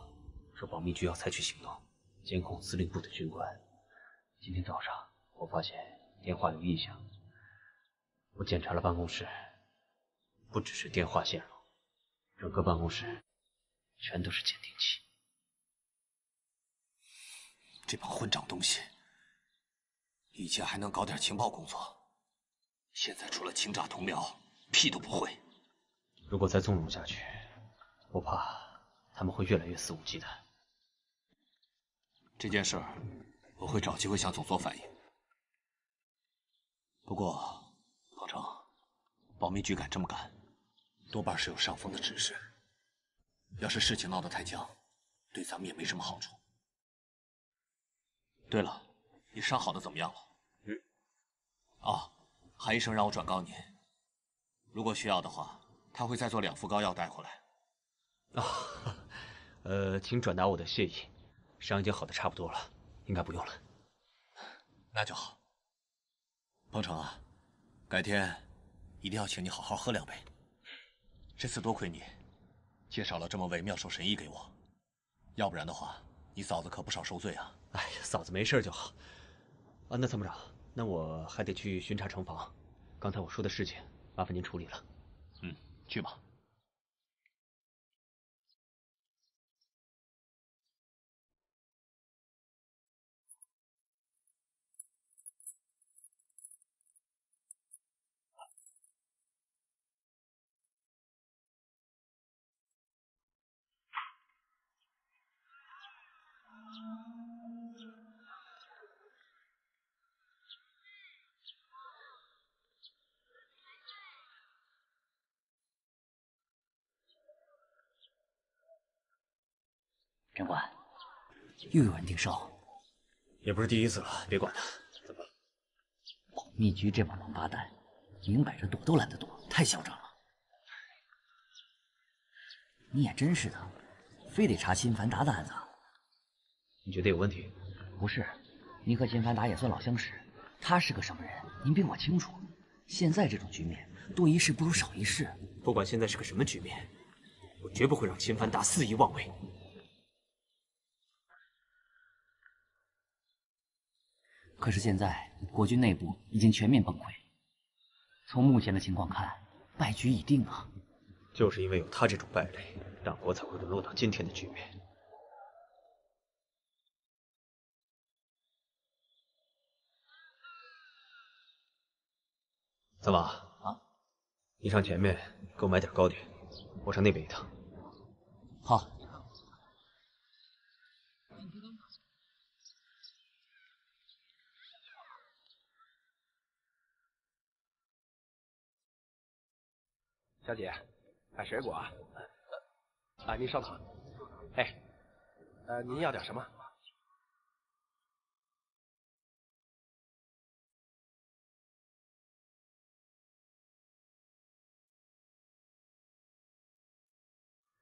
说保密局要采取行动，监控司令部的军官。今天早上我发现电话有异响，我检查了办公室，不只是电话线路，整个办公室全都是监听器。这帮混账东西，以前还能搞点情报工作，现在除了倾轧同僚，屁都不会。如果再纵容下去，我怕他们会越来越肆无忌惮。这件事儿，我会找机会向总座反映。不过，彭城，保密局敢这么干，多半是有上峰的指示。要是事情闹得太僵，对咱们也没什么好处。对了，你伤好的怎么样了？嗯。啊，韩医生让我转告你，如果需要的话，他会再做两副膏药带回来。啊，呃，请转达我的谢意，伤已经好的差不多了，应该不用了。那就好。彭程啊，改天一定要请你好好喝两杯。这次多亏你介绍了这么位妙手神医给我，要不然的话，你嫂子可不少受罪啊。哎呀，嫂子没事就好。啊，那参谋长，那我还得去巡查城防，刚才我说的事情，麻烦您处理了。嗯，去吧。长官，又有人盯梢，也不是第一次了，别管他。怎么了？保密局这帮王八蛋，明摆着躲都懒得躲，太嚣张了。你也真是的，非得查辛凡达的案子。你觉得有问题？不是，您和秦凡达也算老相识，他是个什么人，您比我清楚。现在这种局面，多一事不如少一事。不管现在是个什么局面，我绝不会让秦凡达肆意妄为。可是现在国军内部已经全面崩溃，从目前的情况看，败局已定啊！就是因为有他这种败类，党国才会沦落到今天的局面。三娃啊，你上前面给我买点糕点，我上那边一趟。好。小姐，买水果啊？啊，您稍等。哎，呃，您要点什么？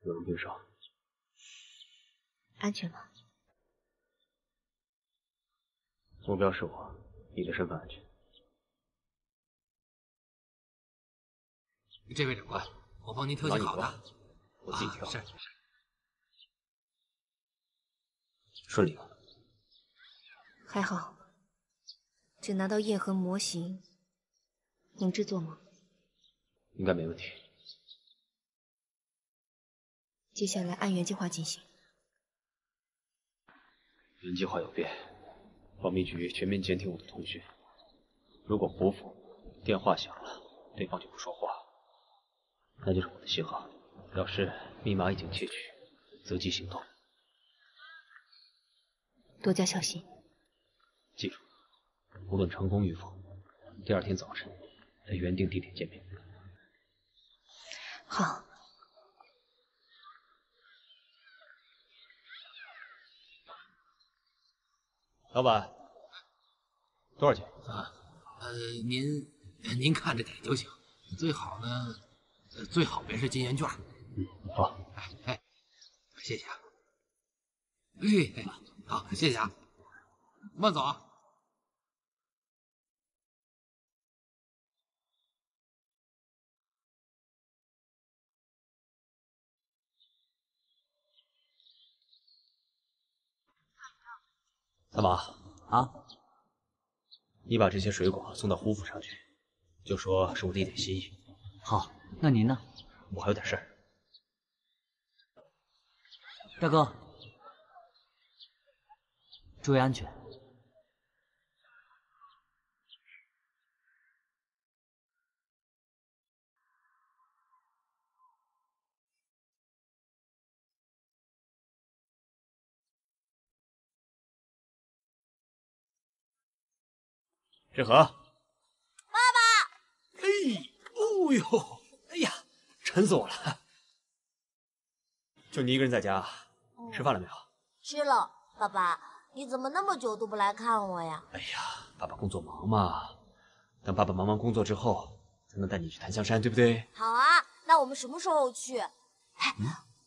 有人盯梢，安全吗？目标是我，你的身份安全。这位长官，我帮您挑选好的，我自己挑。是是。顺利吗？还好，只拿到叶和模型，能制作吗？应该没问题。接下来按原计划进行。原计划有变，保密局全面监听我的通讯。如果不服，电话响了，对方就不说话。那就是我的信号，表示密码已经窃取，择机行动。多加小心。记住，无论成功与否，第二天早晨在原定地点见面。好。老板，多少钱？啊，呃，您您看着给就行，最好呢。最好别是金圆券。嗯，好。哎哎，谢谢啊。哎，好，谢谢啊。慢走啊。三马啊，你把这些水果送到胡府上去，就说是我的一点心意。好。那您呢？我还有点事儿。大哥，注意安全。志和，爸爸。哎，哦呦。哎呀，沉死我了！就你一个人在家，吃饭了没有？吃了。爸爸，你怎么那么久都不来看我呀？哎呀，爸爸工作忙嘛。等爸爸忙完工作之后，才能带你去檀香山，对不对？好啊，那我们什么时候去？哎，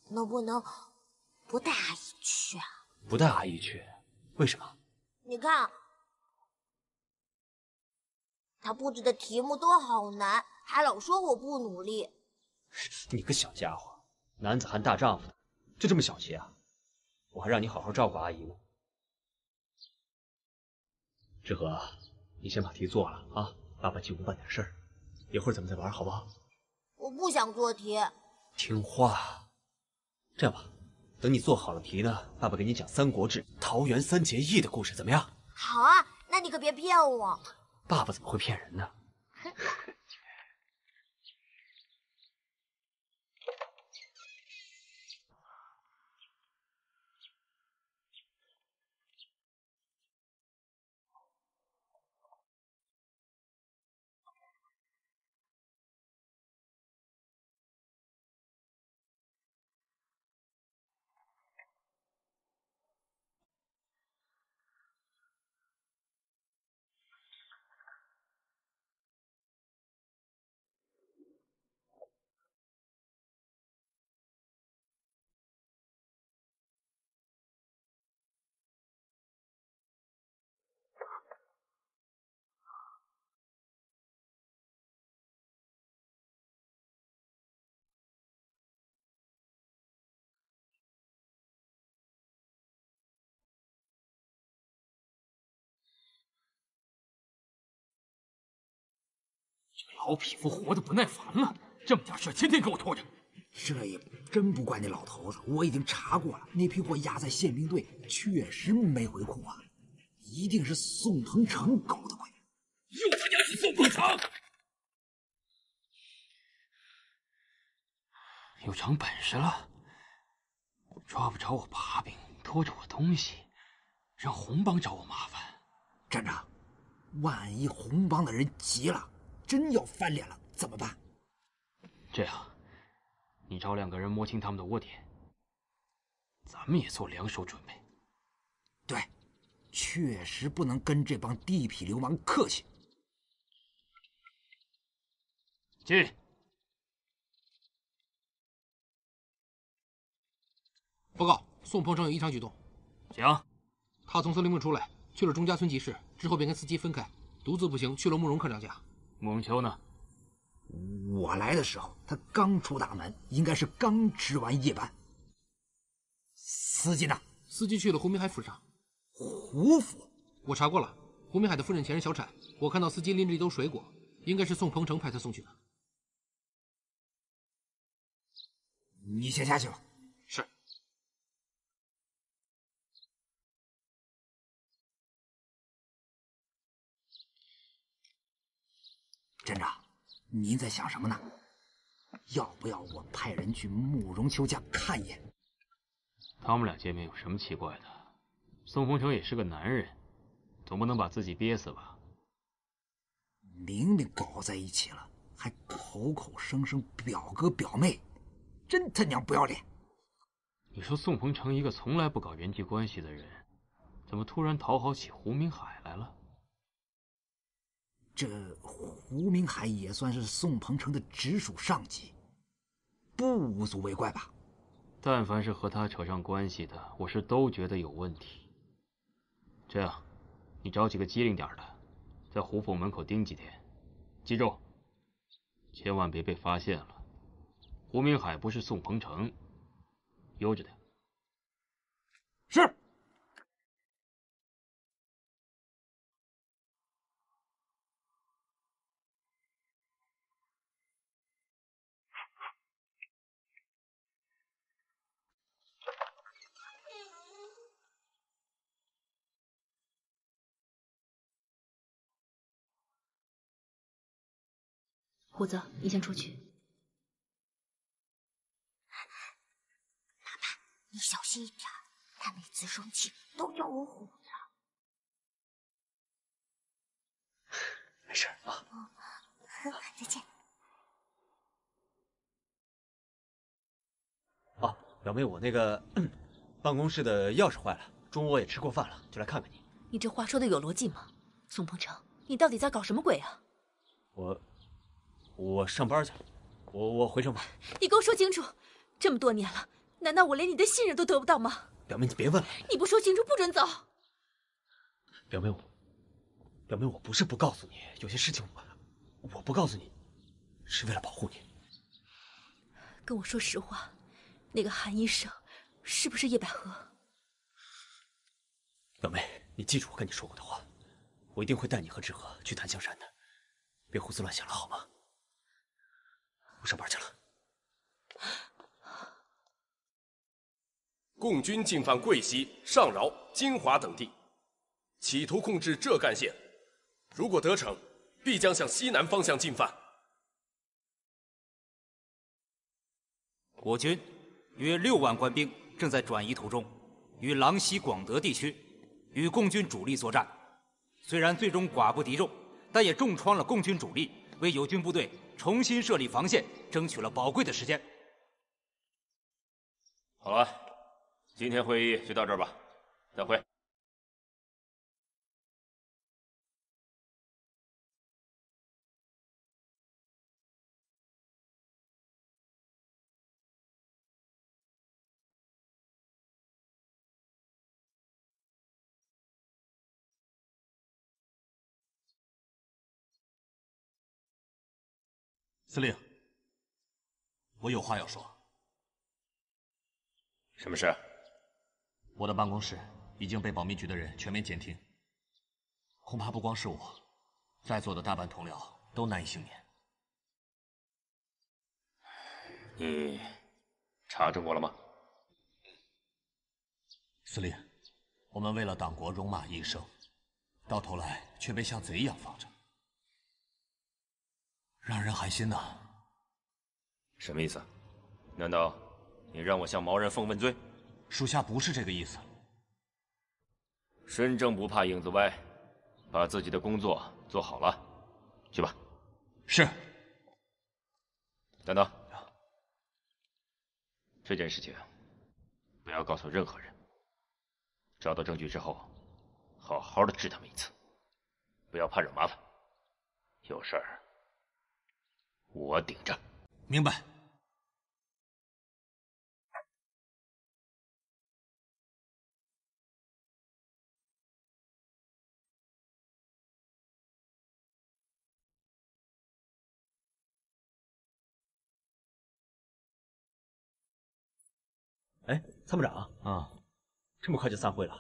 能不能不带阿姨去啊？不带阿姨去？为什么？你看，他布置的题目都好难。还老说我不努力，你个小家伙，男子汉大丈夫的，就这么小气啊？我还让你好好照顾阿姨呢。志和，你先把题做了啊，爸爸进屋办点事儿，一会儿咱们再玩，好不好？我不想做题。听话。这样吧，等你做好了题呢，爸爸给你讲《三国志》桃园三结义的故事，怎么样？好啊，那你可别骗我。爸爸怎么会骗人呢？老匹夫活得不耐烦了，这么点事天天给我拖着，这也真不怪那老头子。我已经查过了，那批货押在宪兵队，确实没回库啊，一定是宋鹏程搞的鬼。又他娘是宋鹏程，又长本事了，抓不着我把柄，拖着我东西，让红帮找我麻烦。站长，万一红帮的人急了。真要翻脸了，怎么办？这样，你找两个人摸清他们的窝点，咱们也做两手准备。对，确实不能跟这帮地痞流氓客气。进。报告，宋鹏程有异常举动。行。他从司令部出来，去了钟家村集市，之后便跟司机分开，独自步行去了慕容科长家。慕容秋呢？我来的时候，他刚出大门，应该是刚值完夜班。司机呢？司机去了胡明海府上。胡府？我查过了，胡明海的夫人前任小产。我看到司机拎着一兜水果，应该是宋鹏程派他送去的。你先下去吧。镇长，您在想什么呢？要不要我派人去慕容秋家看一眼？他们俩见面有什么奇怪的？宋鹏程也是个男人，总不能把自己憋死吧？明明搞在一起了，还口口声声表哥表妹，真他娘不要脸！你说宋鹏程一个从来不搞人际关系的人，怎么突然讨好起胡明海来了？这胡明海也算是宋鹏程的直属上级，不无足为怪吧？但凡是和他扯上关系的，我是都觉得有问题。这样，你找几个机灵点的，在胡府门口盯几天，记住，千万别被发现了。胡明海不是宋鹏程，悠着点。是。虎子，你先出去。爸爸，你小心一点，他每次生气都叫我虎子。没事啊。再见。哦，表妹，我那个 办公室的钥匙坏了，中午我也吃过饭了，就来看看你。你这话说的有逻辑吗？宋鹏程，你到底在搞什么鬼啊？我。我上班去，我我回城吧。你给我说清楚，这么多年了，难道我连你的信任都得不到吗？表妹，你别问了。你不说清楚，不准走。表妹，我，表妹，我不是不告诉你，有些事情我我不告诉你，是为了保护你。跟我说实话，那个韩医生是不是叶百合？表妹，你记住我跟你说过的话，我一定会带你和志和去檀香山的，别胡思乱想了，好吗？我上班去了。共军进犯桂西、上饶、金华等地，企图控制浙赣线。如果得逞，必将向西南方向进犯。我军约六万官兵正在转移途中，于郎溪、广德地区与共军主力作战。虽然最终寡不敌众，但也重创了共军主力，为友军部队。重新设立防线，争取了宝贵的时间。好了，今天会议就到这儿吧，再会。司令，我有话要说。什么事？我的办公室已经被保密局的人全面监听，恐怕不光是我，在座的大半同僚都难以幸免。你查证过了吗？司令，我们为了党国戎马一生，到头来却被像贼一样放着。让人寒心呐！什么意思？难道你让我向毛人凤问罪？属下不是这个意思。身正不怕影子歪，把自己的工作做好了，去吧。是。等等，这件事情不要告诉任何人。找到证据之后，好好的治他们一次，不要怕惹麻烦。有事儿我顶着。明白。哎，参谋长啊，这么快就散会了？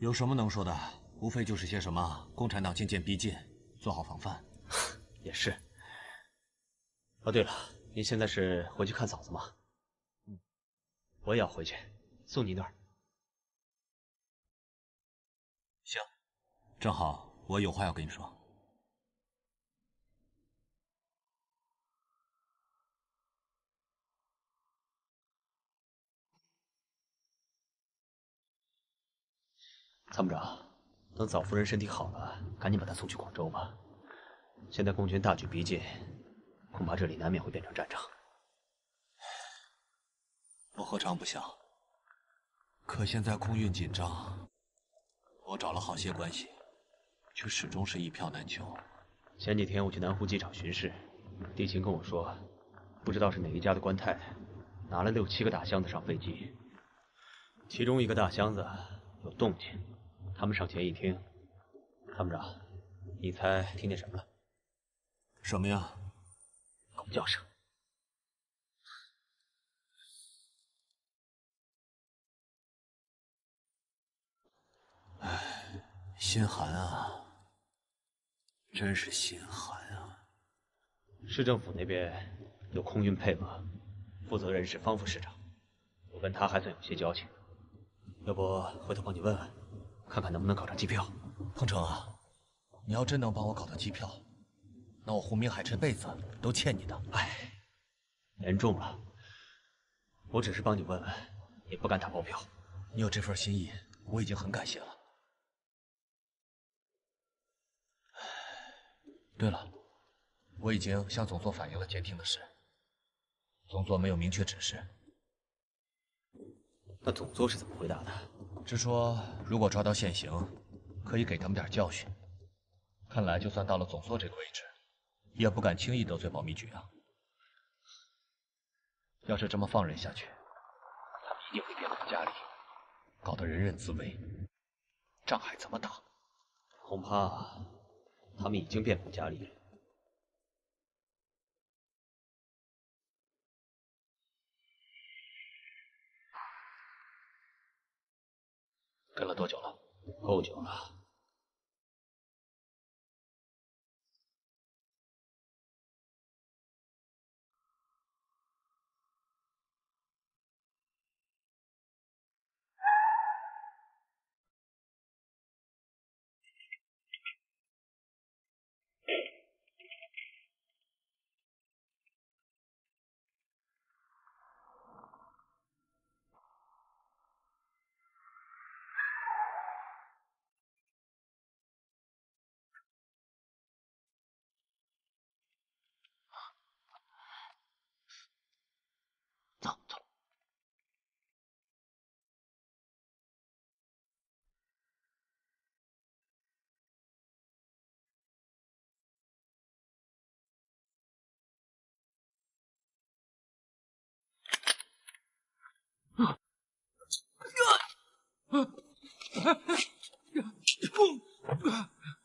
有什么能说的？无非就是些什么共产党渐渐逼近，做好防范。也是。哦，对了，您现在是回去看嫂子吗？嗯，我也要回去，送你那儿。行，正好我有话要跟你说。参谋长，等嫂夫人身体好了，赶紧把她送去广州吧。现在共军大举逼近，恐怕这里难免会变成战场。我何尝不想？可现在空运紧张，我找了好些关系，却始终是一票难求。前几天我去南湖机场巡视，地勤跟我说，不知道是哪一家的官太太，拿了六七个大箱子上飞机，其中一个大箱子有动静。他们上前一听，参谋长，你猜听见什么了？什么呀？狗叫声。唉，心寒啊，真是心寒啊！市政府那边有空运配额，负责人是方副市长，我跟他还算有些交情，要不回头帮你问问，看看能不能搞张机票。鹏程啊，你要真能帮我搞到机票，那我胡明海这辈子都欠你的。哎，言重了，我只是帮你问问，也不敢打包票。你有这份心意，我已经很感谢了。对了，我已经向总座反映了监听的事，总座没有明确指示。那总座是怎么回答的？只说如果抓到现行，可以给他们点教训。看来就算到了总座这个位置，也不敢轻易得罪保密局啊。要是这么放任下去，他们一定会变本加厉，搞得人人自危。仗还怎么打？恐怕他们已经变本加厉了。跟了多久了？够久了。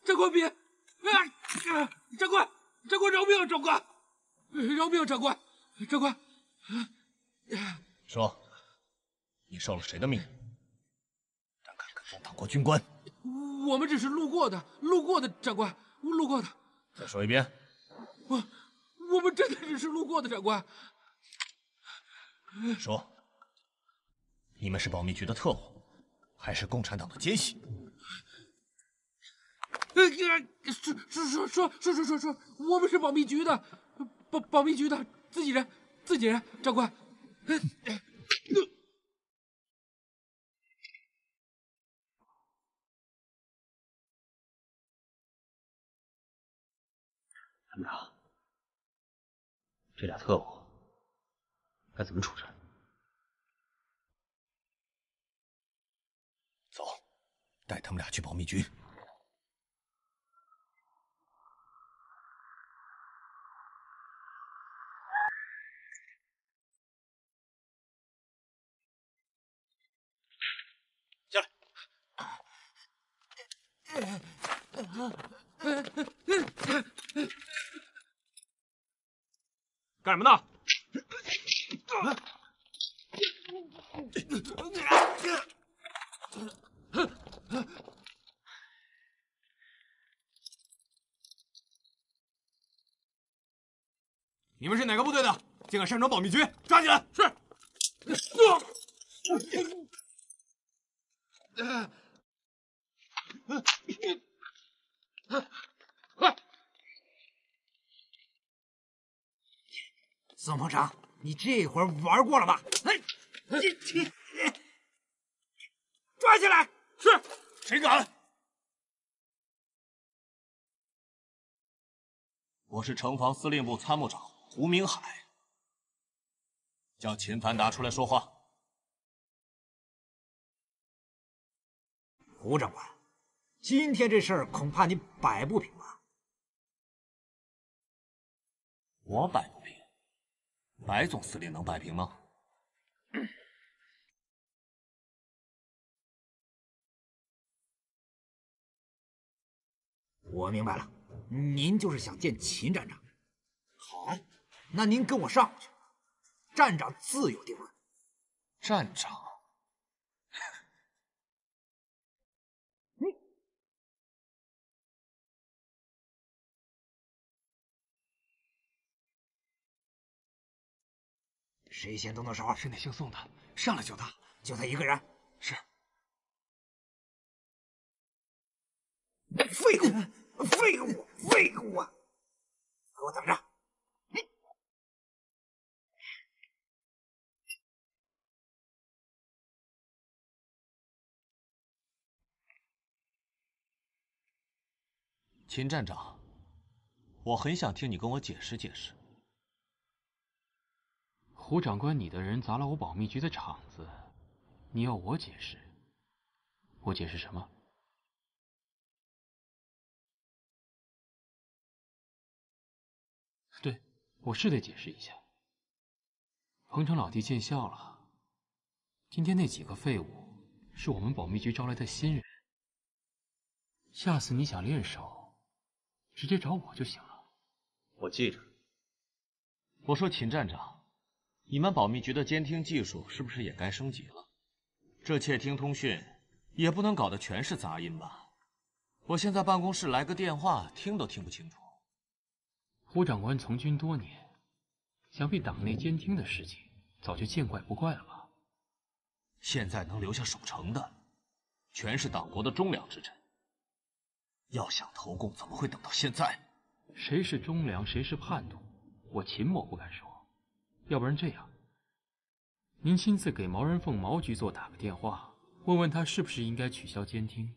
长官别！啊长官，长官饶命！长官，饶命！长官，长官。说，你受了谁的命令？胆敢跟踪党国军官？我们只是路过的，路过的，长官，路过的。再说一遍。我，我们真的只是路过的，长官。说，你们是保密局的特务，还是共产党的奸细？呃，说说说说说说说说，我们是保密局的，保保密局的自己人，自己人，长官。参谋长，这俩特务该怎么处置？带他们俩去保密局。下来。干什么呢？你们是哪个部队的？竟敢擅闯保密局，抓起来！是。快！宋鹏程，你这会儿玩过了吧？哎，抓起来！是，谁敢？我是城防司令部参谋长胡明海，叫秦凡达出来说话。胡长官，今天这事儿恐怕你摆不平吧？我摆不平，白总司令能摆平吗？我明白了，您就是想见秦站长。好，那您跟我上去，站长自有定论。站长。谁先动的手？是那姓宋的，上来就打，就他一个人。是。废物！废物！废物啊！给我等着！秦站长，我很想听你跟我解释解释。胡长官，你的人砸了我保密局的场子，你要我解释？我解释什么？我是得解释一下。彭城老弟见笑了。今天那几个废物是我们保密局招来的新人，下次你想练手，直接找我就行了。我记着。我说秦站长。你们保密局的监听技术是不是也该升级了？这窃听通讯也不能搞得全是杂音吧？我现在办公室来个电话，听都听不清楚。胡长官从军多年，想必党内监听的事情早就见怪不怪了吧？现在能留下守城的，全是党国的忠良之臣。要想投共，怎么会等到现在？谁是忠良，谁是叛徒，我秦某不敢说。要不然这样，您亲自给毛人凤毛局座打个电话，问问他是不是应该取消监听。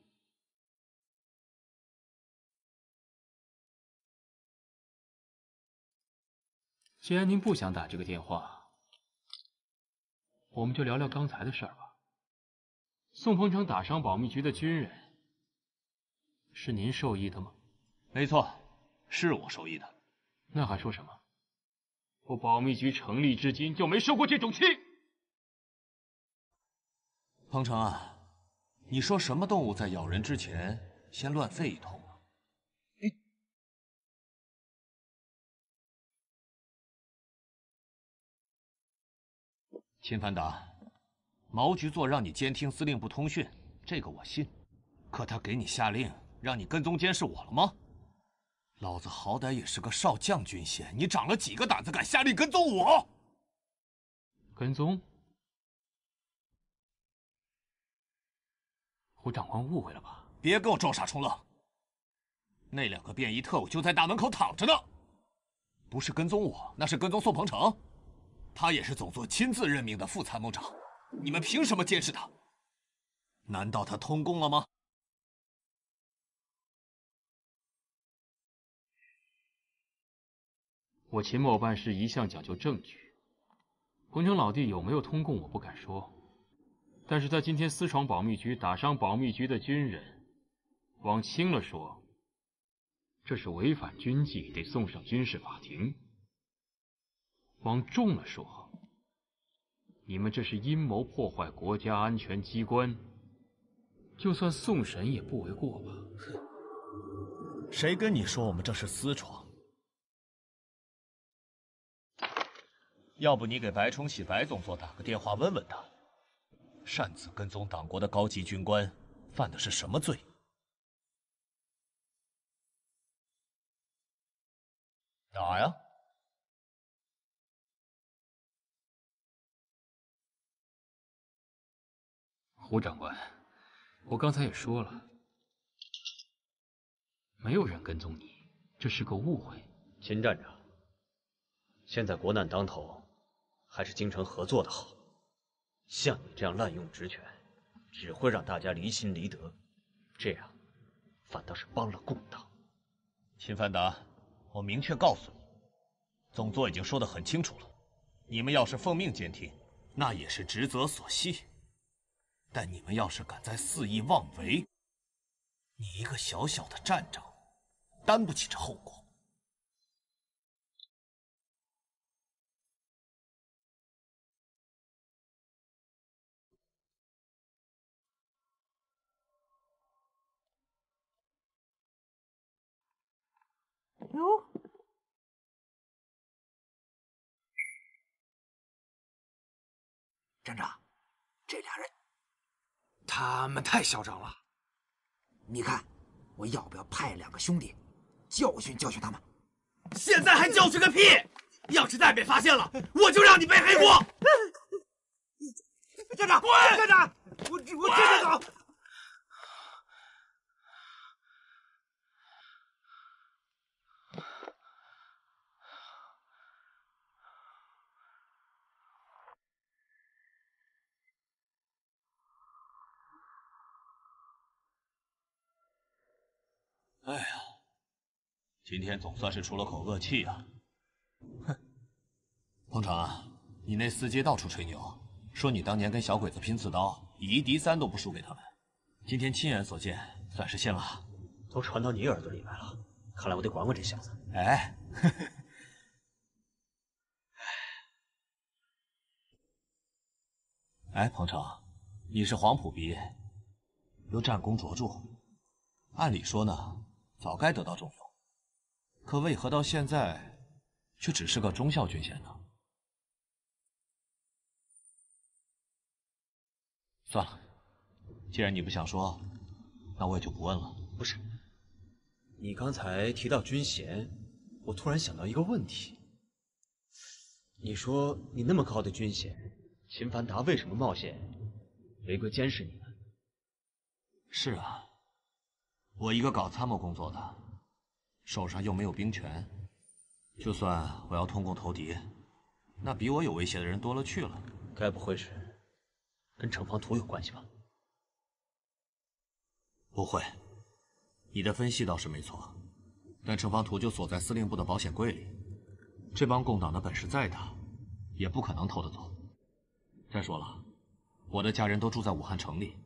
既然您不想打这个电话，我们就聊聊刚才的事儿吧。宋鹏程打伤保密局的军人，是您授意的吗？没错，是我授意的。那还说什么？我保密局成立至今就没受过这种气。鹏程啊，你说什么动物在咬人之前先乱吠一通？秦凡达，毛局座让你监听司令部通讯，这个我信。可他给你下令让你跟踪监视我了吗？老子好歹也是个少将军衔，你长了几个胆子，敢下令跟踪我？跟踪？胡长官误会了吧？别跟我装傻充愣。那两个便衣特务就在大门口躺着呢，不是跟踪我，那是跟踪宋鹏程。他也是总座亲自任命的副参谋长，你们凭什么监视他？难道他通共了吗？我秦某办事一向讲究证据。彭城老弟有没有通共，我不敢说。但是他今天私闯保密局，打伤保密局的军人，往轻了说，这是违反军纪，得送上军事法庭；往重了说，你们这是阴谋破坏国家安全机关，就算送审也不为过吧？哼，谁跟你说我们这是私闯？要不你给白崇禧白总座打个电话问问他。擅自跟踪党国的高级军官，犯的是什么罪？打呀！胡长官，我刚才也说了，没有人跟踪你，这是个误会。秦站长，现在国难当头，还是京城合作的好。像你这样滥用职权，只会让大家离心离德，这样反倒是帮了共党。秦凡达，我明确告诉你，总座已经说得很清楚了，你们要是奉命监听，那也是职责所系。但你们要是敢再肆意妄为，你一个小小的站长，担不起这后果。哟，站长，这俩人，他们太嚣张了。你看，我要不要派两个兄弟教训教训他们？现在还教训个屁！要是再被发现了，我就让你背黑锅！站长，滚！站长，我我接着走。哎呀，今天总算是出了口恶气啊！哼，彭城，你那司机到处吹牛，说你当年跟小鬼子拼刺刀，以一敌三都不输给他们。今天亲眼所见，算是信了。都传到你耳朵里来了，看来我得管管这小子。哎，呵呵。哎，彭程，你是黄埔毕业，又战功卓著，按理说呢？早该得到重用，可为何到现在却只是个中校军衔呢？算了，既然你不想说，那我也就不问了。不是，你刚才提到军衔，我突然想到一个问题。你说你那么高的军衔，秦凡达为什么冒险违规监视你呢？是啊。我一个搞参谋工作的，手上又没有兵权，就算我要通共投敌，那比我有威胁的人多了去了。该不会是跟城防图有关系吧？不会，你的分析倒是没错，但城防图就锁在司令部的保险柜里，这帮共党的本事再大，也不可能偷得走。再说了，我的家人都住在武汉城里，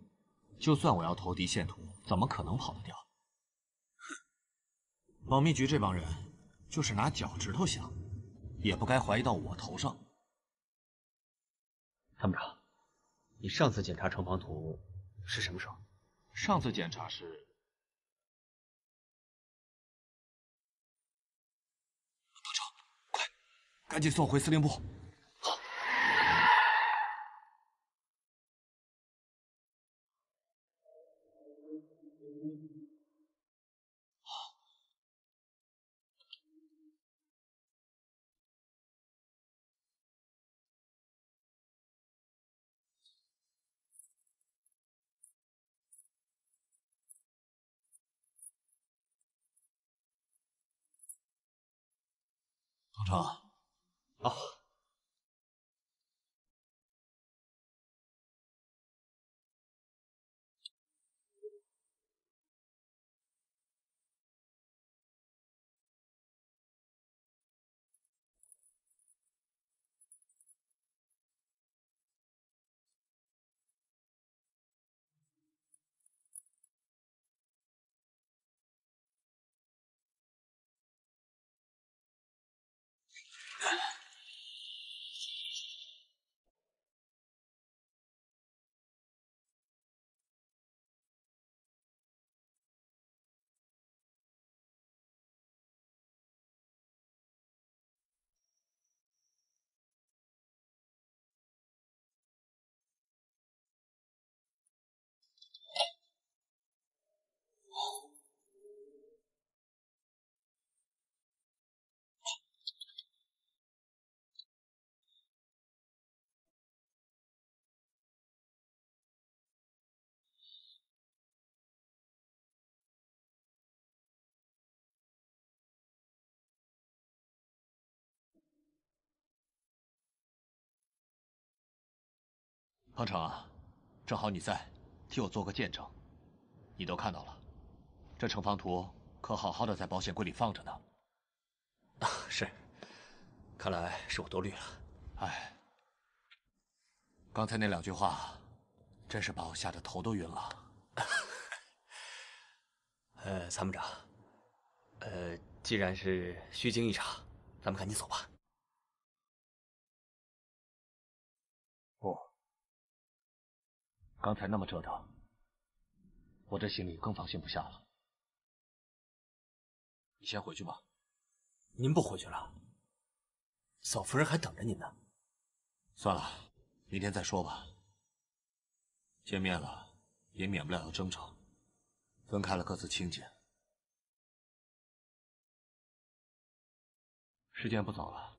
就算我要投敌献图。怎么可能跑得掉？哼！保密局这帮人就是拿脚趾头想，也不该怀疑到我头上。参谋长，你上次检查城防图是什么时候？上次检查是……部长，快，赶紧送回司令部。程程，啊。Yeah. 彭城啊，正好你在，替我做个见证。你都看到了，这城防图可好好的在保险柜里放着呢。啊，是，看来是我多虑了。哎，刚才那两句话，真是把我吓得头都晕了。呃，参谋长，呃，既然是虚惊一场，咱们赶紧走吧。刚才那么折腾，我这心里更放心不下了。你先回去吧。您不回去了？嫂夫人还等着您呢。算了，明天再说吧。见面了，也免不了要争吵；分开了，各自清静。时间不早了，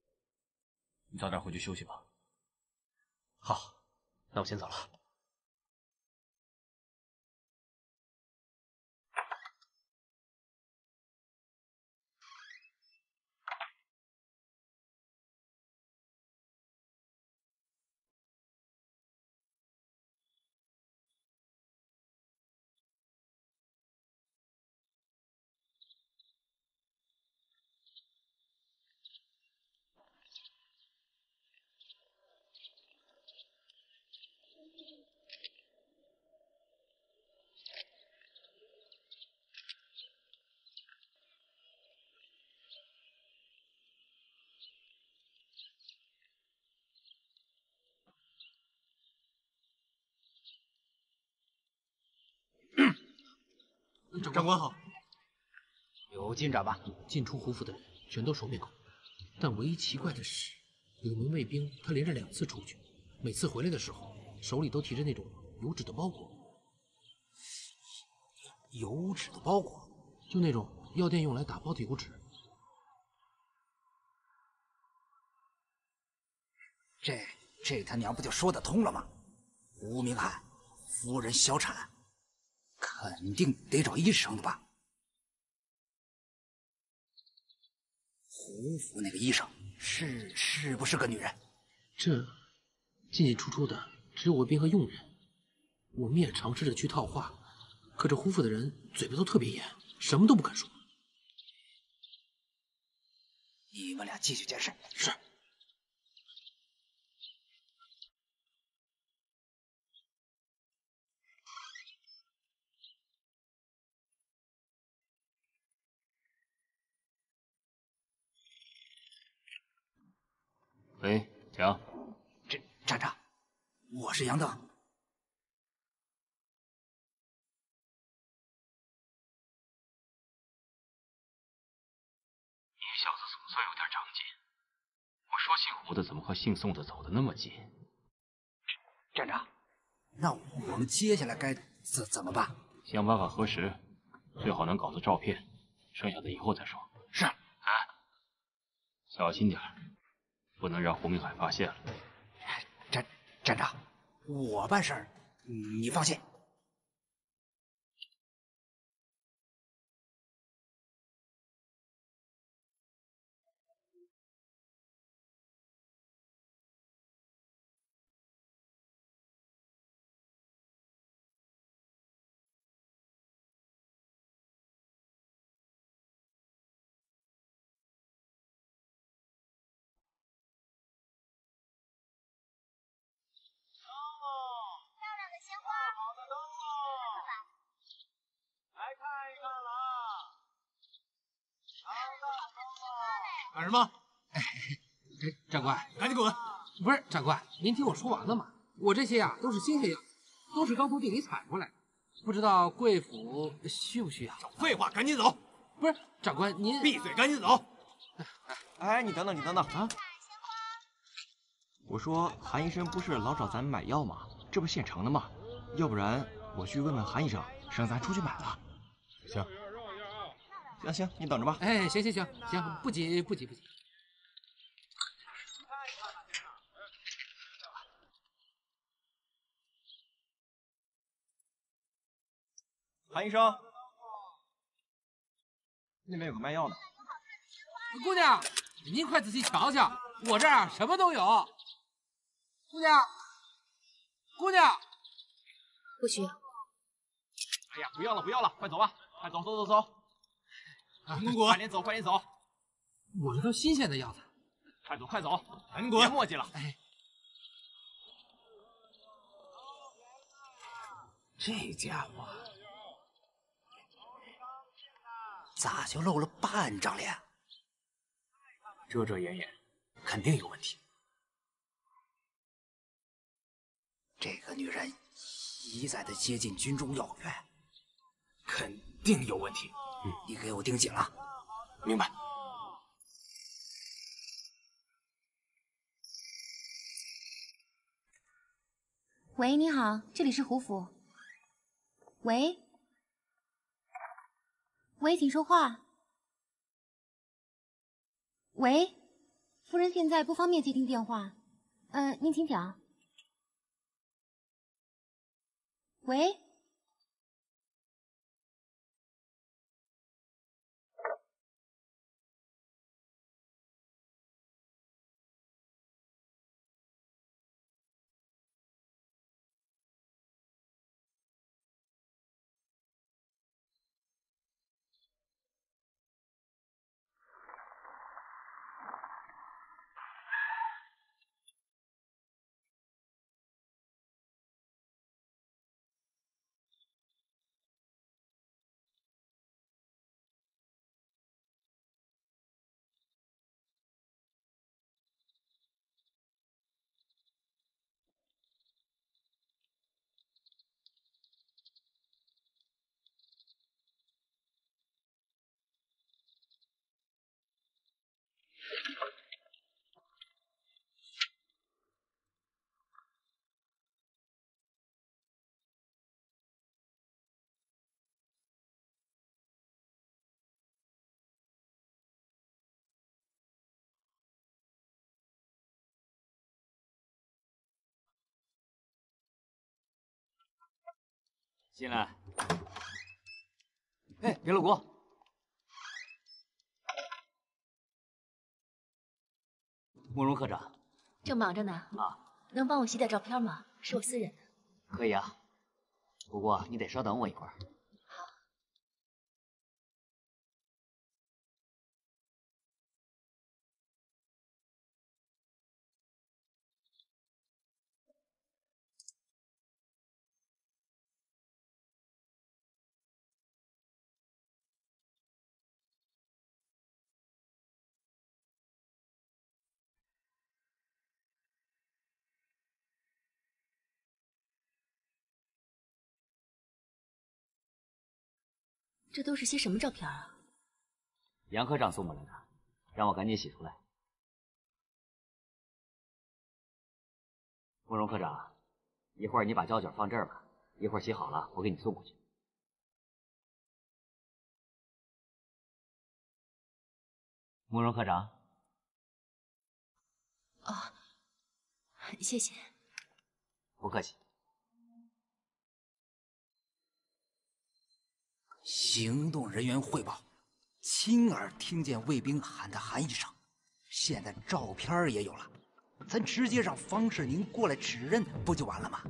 你早点回去休息吧。好，那我先走了。长官好，有进展吧？进出胡府的人全都熟面孔，但唯一奇怪的是，有名卫兵他连着两次出去，每次回来的时候手里都提着那种油纸的包裹。油纸的包裹，就那种药店用来打包的油纸。这这他娘不就说得通了吗？吴明海，夫人小产。肯定得找医生的吧？胡府那个医生是是不是个女人？这进进出出的只有卫兵和佣人，我们也尝试着去套话，可这胡府的人嘴巴都特别严，什么都不肯说。你们俩继续监视。是。喂，讲。这站长，我是杨登。你小子总算有点长进。我说姓胡的怎么和姓宋的走的那么近？站长，那我们接下来该怎怎么办？想办法核实，最好能搞到照片，剩下的以后再说。是。哎，小心点不能让胡明海发现了。站站长，我办事，你放心。干什么？哎哎，长官，赶紧滚！不是长官，您听我说完了吗？我这些呀都是新鲜药，都是刚从地里采过来的，不知道贵府需不需要？少废话，赶紧走！不是长官，您闭嘴，赶紧走！哎，你等等，你等等啊！我说韩医生不是老找咱们买药吗？这不现成的吗？要不然我去问问韩医生，省咱出去买了。行，行行，你等着吧。哎，行行行行，不急不急不急。韩医生，那边有个卖药的。姑娘，您快仔细瞧瞧，我这儿什么都有。姑娘，姑娘，不需要。哎呀，不要了不要了，快走吧，快走走走走。滚滚，快点走快点走。我这都新鲜的药材。快走快走，赶紧滚！别墨迹了。哎，这家伙咋就露了半张脸？遮遮掩掩，肯定有问题。这个女人一再的接近军中要员，肯定有问题。嗯，你给我盯紧了。明白。喂，你好，这里是胡府。喂，喂，请说话。喂，夫人现在不方便接听电话，呃，您请讲。喂。进来。哎，别路过。慕容科长，正忙着呢。啊，能帮我洗点照片吗？是我私人的。可以啊，不过你得稍等我一会儿。这都是些什么照片啊？杨科长送过来的，让我赶紧洗出来。慕容科长，一会儿你把胶卷放这儿吧，一会儿洗好了我给你送过去。慕容科长，哦，谢谢。不客气。行动人员汇报，亲耳听见卫兵喊他喊一声，现在照片也有了，咱直接让方世宁过来指认，不就完了吗？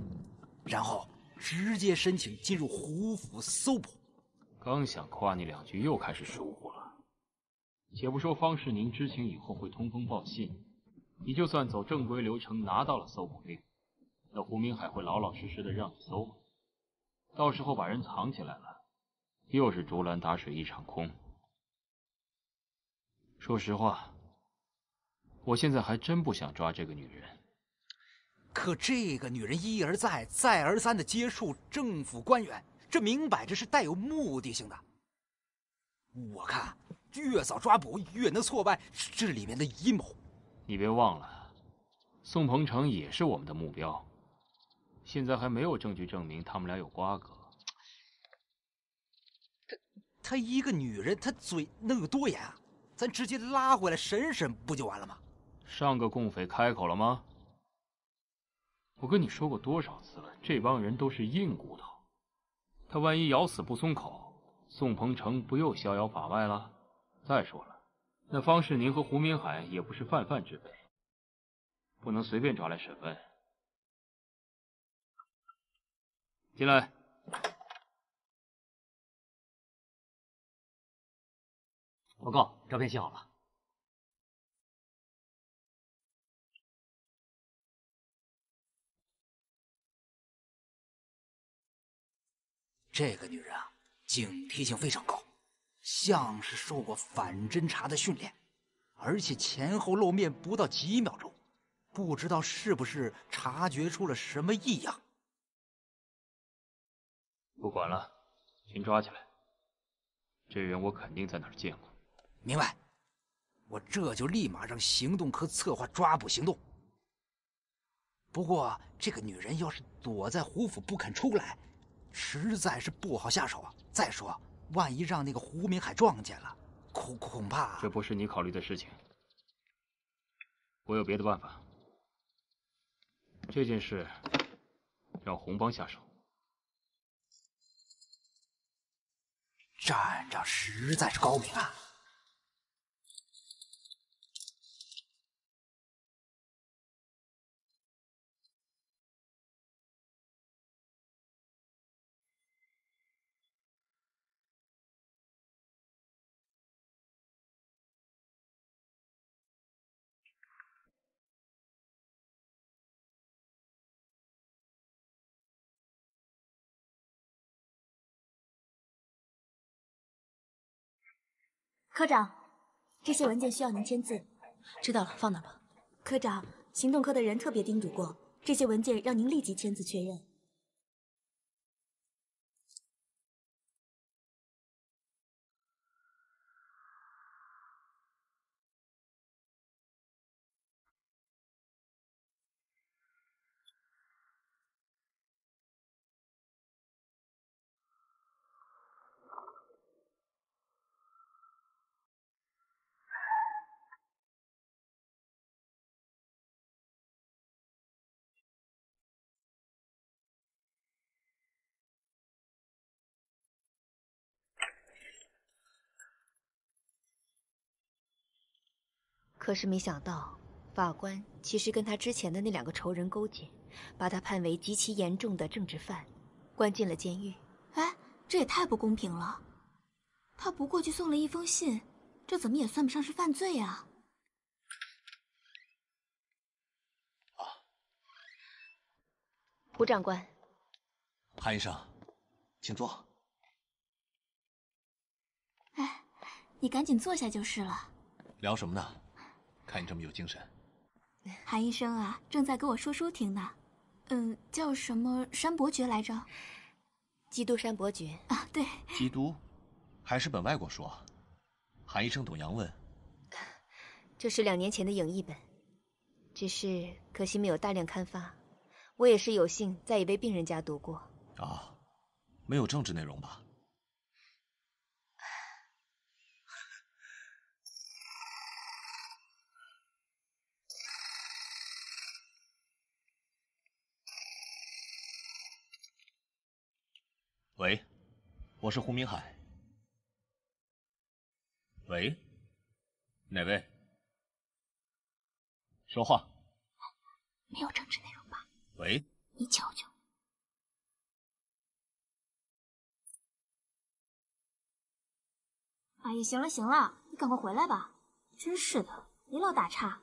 然后直接申请进入胡府搜捕。刚想夸你两句，又开始疏忽了。且不说方世宁知情以后会通风报信，你就算走正规流程拿到了搜捕令，那胡明海会老老实实的让你搜吗？到时候把人藏起来了。又是竹篮打水一场空。说实话，我现在还真不想抓这个女人。可这个女人一而再、再而三的接触政府官员，这明摆着是带有目的性的。我看越早抓捕，越能挫败这里面的阴谋。你别忘了，宋鹏程也是我们的目标。现在还没有证据证明他们俩有瓜葛。她她一个女人，她嘴能有多严啊？咱直接拉回来审审不就完了吗？上个共匪开口了吗？我跟你说过多少次了，这帮人都是硬骨头，他万一咬死不松口，宋鹏程不又逍遥法外了？再说了，那方世宁和胡明海也不是泛泛之辈，不能随便抓来审问。进来。报告，照片洗好了。这个女人啊，警惕性非常高，像是受过反侦查的训练，而且前后露面不到几秒钟，不知道是不是察觉出了什么异样。不管了，先抓起来。这人我肯定在哪儿见过。明白，我这就立马让行动科策划抓捕行动。不过这个女人要是躲在胡府不肯出来，实在是不好下手啊。再说，万一让那个胡明海撞见了，恐恐怕……这不是你考虑的事情，我有别的办法。这件事让红帮下手。站长实在是高明啊！科长，这些文件需要您签字。知道了，放那吧。科长，行动科的人特别叮嘱过，这些文件让您立即签字确认。可是没想到，法官其实跟他之前的那两个仇人勾结，把他判为极其严重的政治犯，关进了监狱。哎，这也太不公平了！他不过去送了一封信，这怎么也算不上是犯罪啊？胡长官，韩医生，请坐。哎，你赶紧坐下就是了。聊什么呢？看你这么有精神。韩医生啊，正在给我说书听呢。嗯，叫什么山伯爵来着？基督山伯爵啊，对。基督，还是本外国书啊？韩医生懂洋文。这是两年前的影译本，只是可惜没有大量刊发。我也是有幸在一位病人家读过。啊，没有政治内容吧？喂，我是胡明海。喂，哪位？说话。没有政治内容吧？喂，你瞧瞧。哎呀，行了行了，你赶快回来吧！真是的，别老打岔。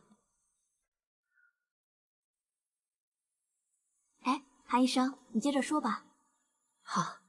哎，韩医生，你接着说吧。好。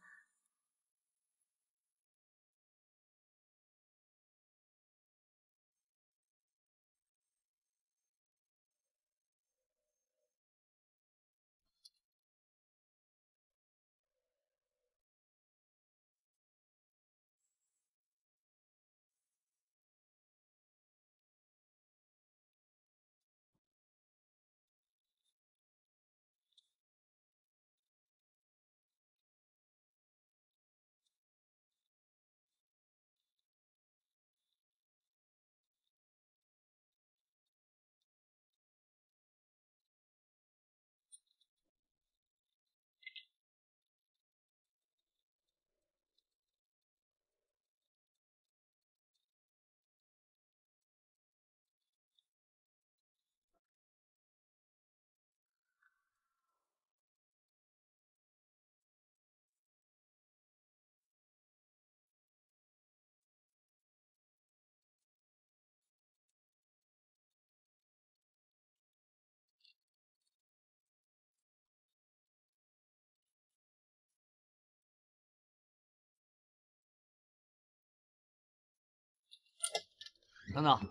等等，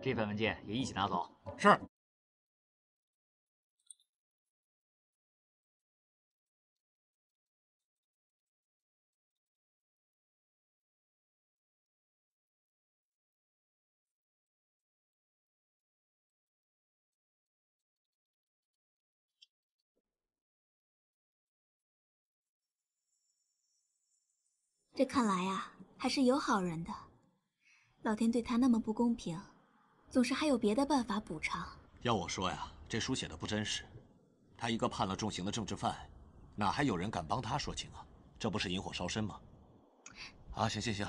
这份文件也一起拿走。是。这看来呀，还是有好人的。老天对他那么不公平，总是还有别的办法补偿。要我说呀，这书写的不真实。他一个判了重刑的政治犯，哪还有人敢帮他说情啊？这不是引火烧身吗？啊，行行行，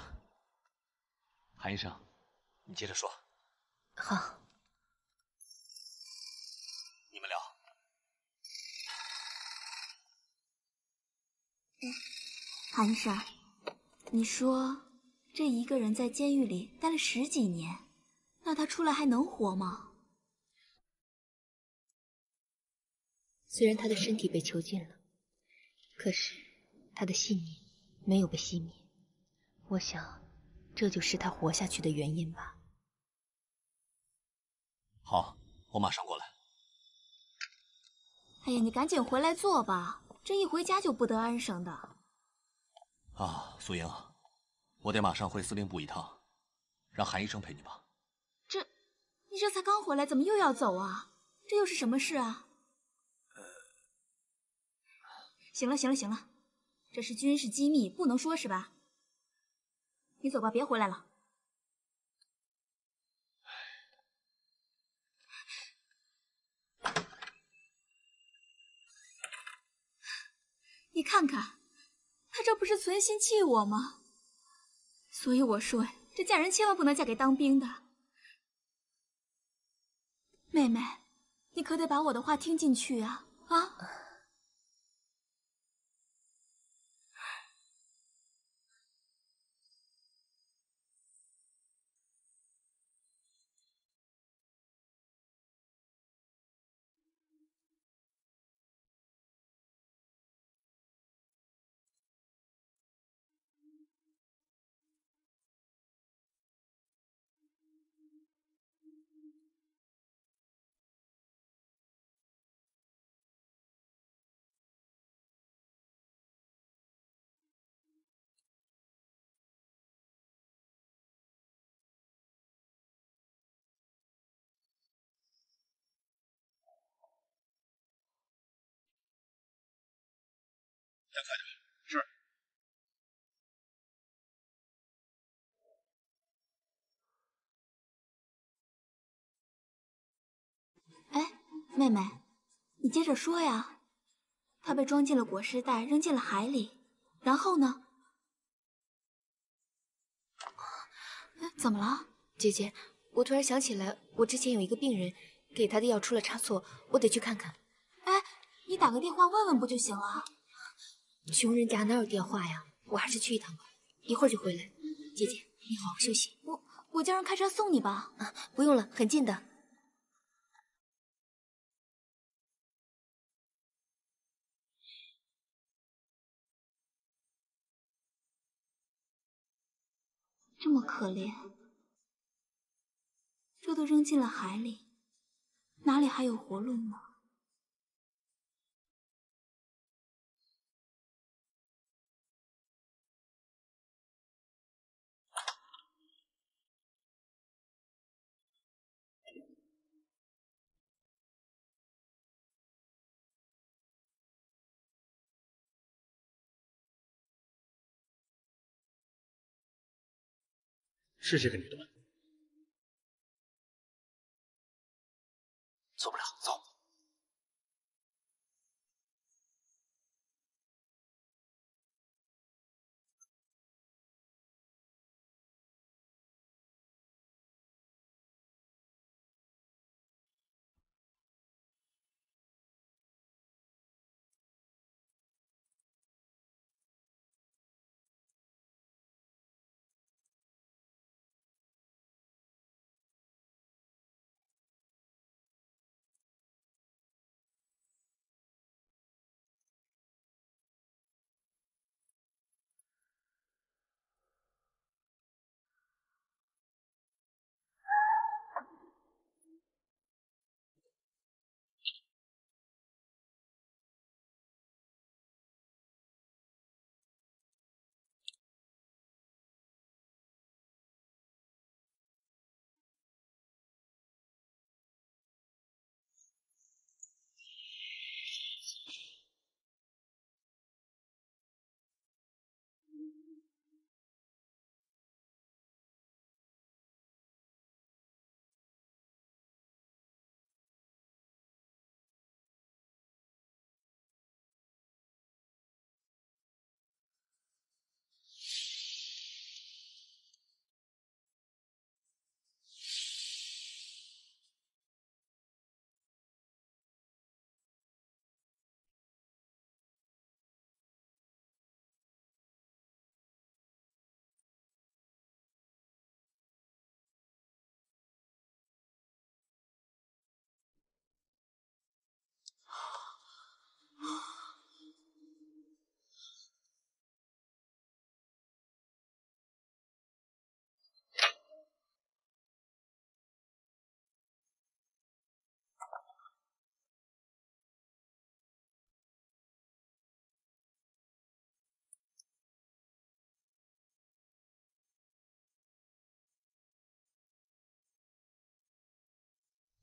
韩医生，你接着说。好，你们聊。韩医生。你说，这一个人在监狱里待了十几年，那他出来还能活吗？虽然他的身体被囚禁了，可是他的信念没有被熄灭。我想，这就是他活下去的原因吧。好，我马上过来。哎呀，你赶紧回来坐吧，这一回家就不得安生的。啊，苏英，我得马上回司令部一趟，让韩医生陪你吧。这，你这才刚回来，怎么又要走啊？这又是什么事啊？行了行了行了，这是军事机密，不能说是吧？你走吧，别回来了。你看看。他这不是存心气我吗？所以我说，这嫁人千万不能嫁给当兵的。妹妹，你可得把我的话听进去啊！啊！再快点！是。哎，妹妹，你接着说呀。他被装进了裹尸袋，扔进了海里，然后呢？哎，怎么了，姐姐？我突然想起来，我之前有一个病人，给他的药出了差错，我得去看看。哎，你打个电话问问不就行了？穷人家哪有电话呀？我还是去一趟吧，一会儿就回来。姐姐，你好好休息。我我叫人开车送你吧。啊，不用了，很近的。这么可怜，这都扔进了海里，哪里还有活路呢？是这个女的吗？做不了，走。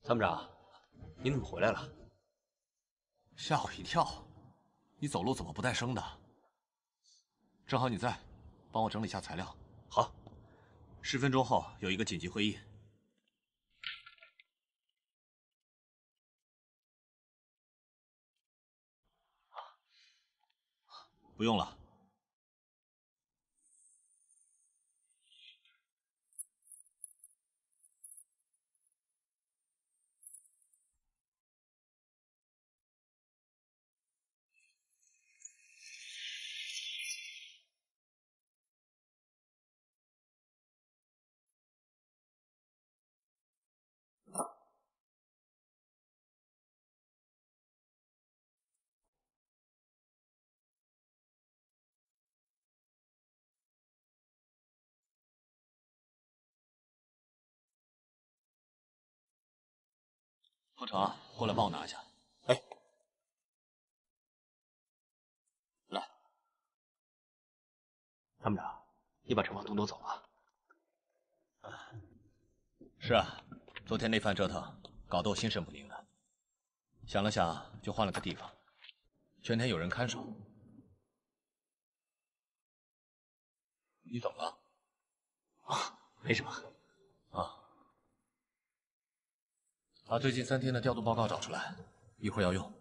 参谋长您怎么回来了？吓我一跳！你走路怎么不带声的？正好你在，帮我整理一下材料。好。十分钟后有一个紧急会议。不用了。鹏程，过来帮我拿一下。哎，来，参谋长，你把陈放东都走了？是啊，昨天那番折腾，搞得我心神不宁的。想了想，就换了个地方，全天有人看守。你怎么了？啊，没什么。啊。把最近三天的调度报告找出来，一会儿要用。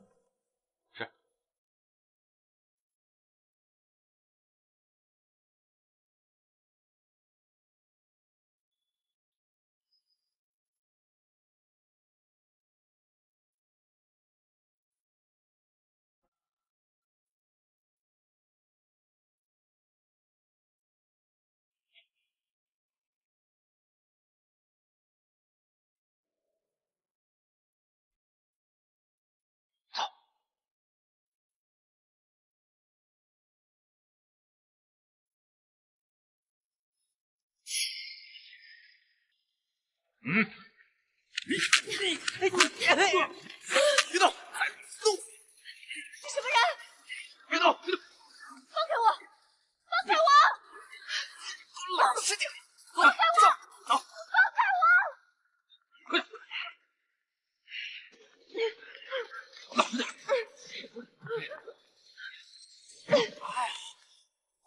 嗯，你你别动！动！是什么人？别动！别动！放开我！放开我！老实点！放开我！走！放开我！快！老实点！哎，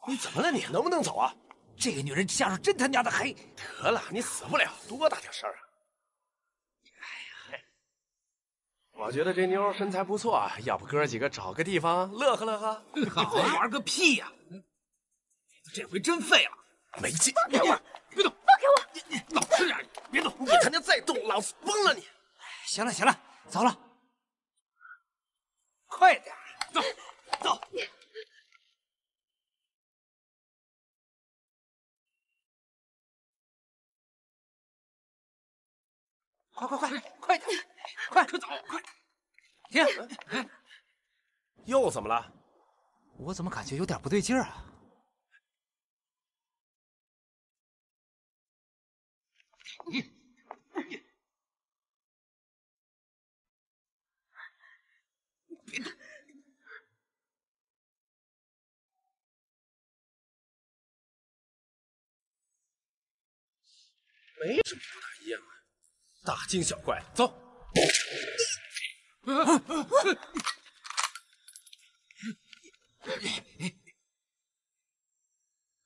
你怎么了？你能不能走啊？这个女人下手真他娘的黑！得了，你死不了，多大点事儿啊！哎呀，我觉得这妞身材不错，要不哥几个找个地方乐呵乐呵？好玩个屁呀！这回真废了，没劲！放开我！别动！放开我！你老实点，别动！你他娘再动，老子崩了你！行了行了，走了，快点，走走。快快快，快点，快快走，快！停！又怎么了？我怎么感觉有点不对劲儿啊？你别动！没什么不大。大惊小怪，走！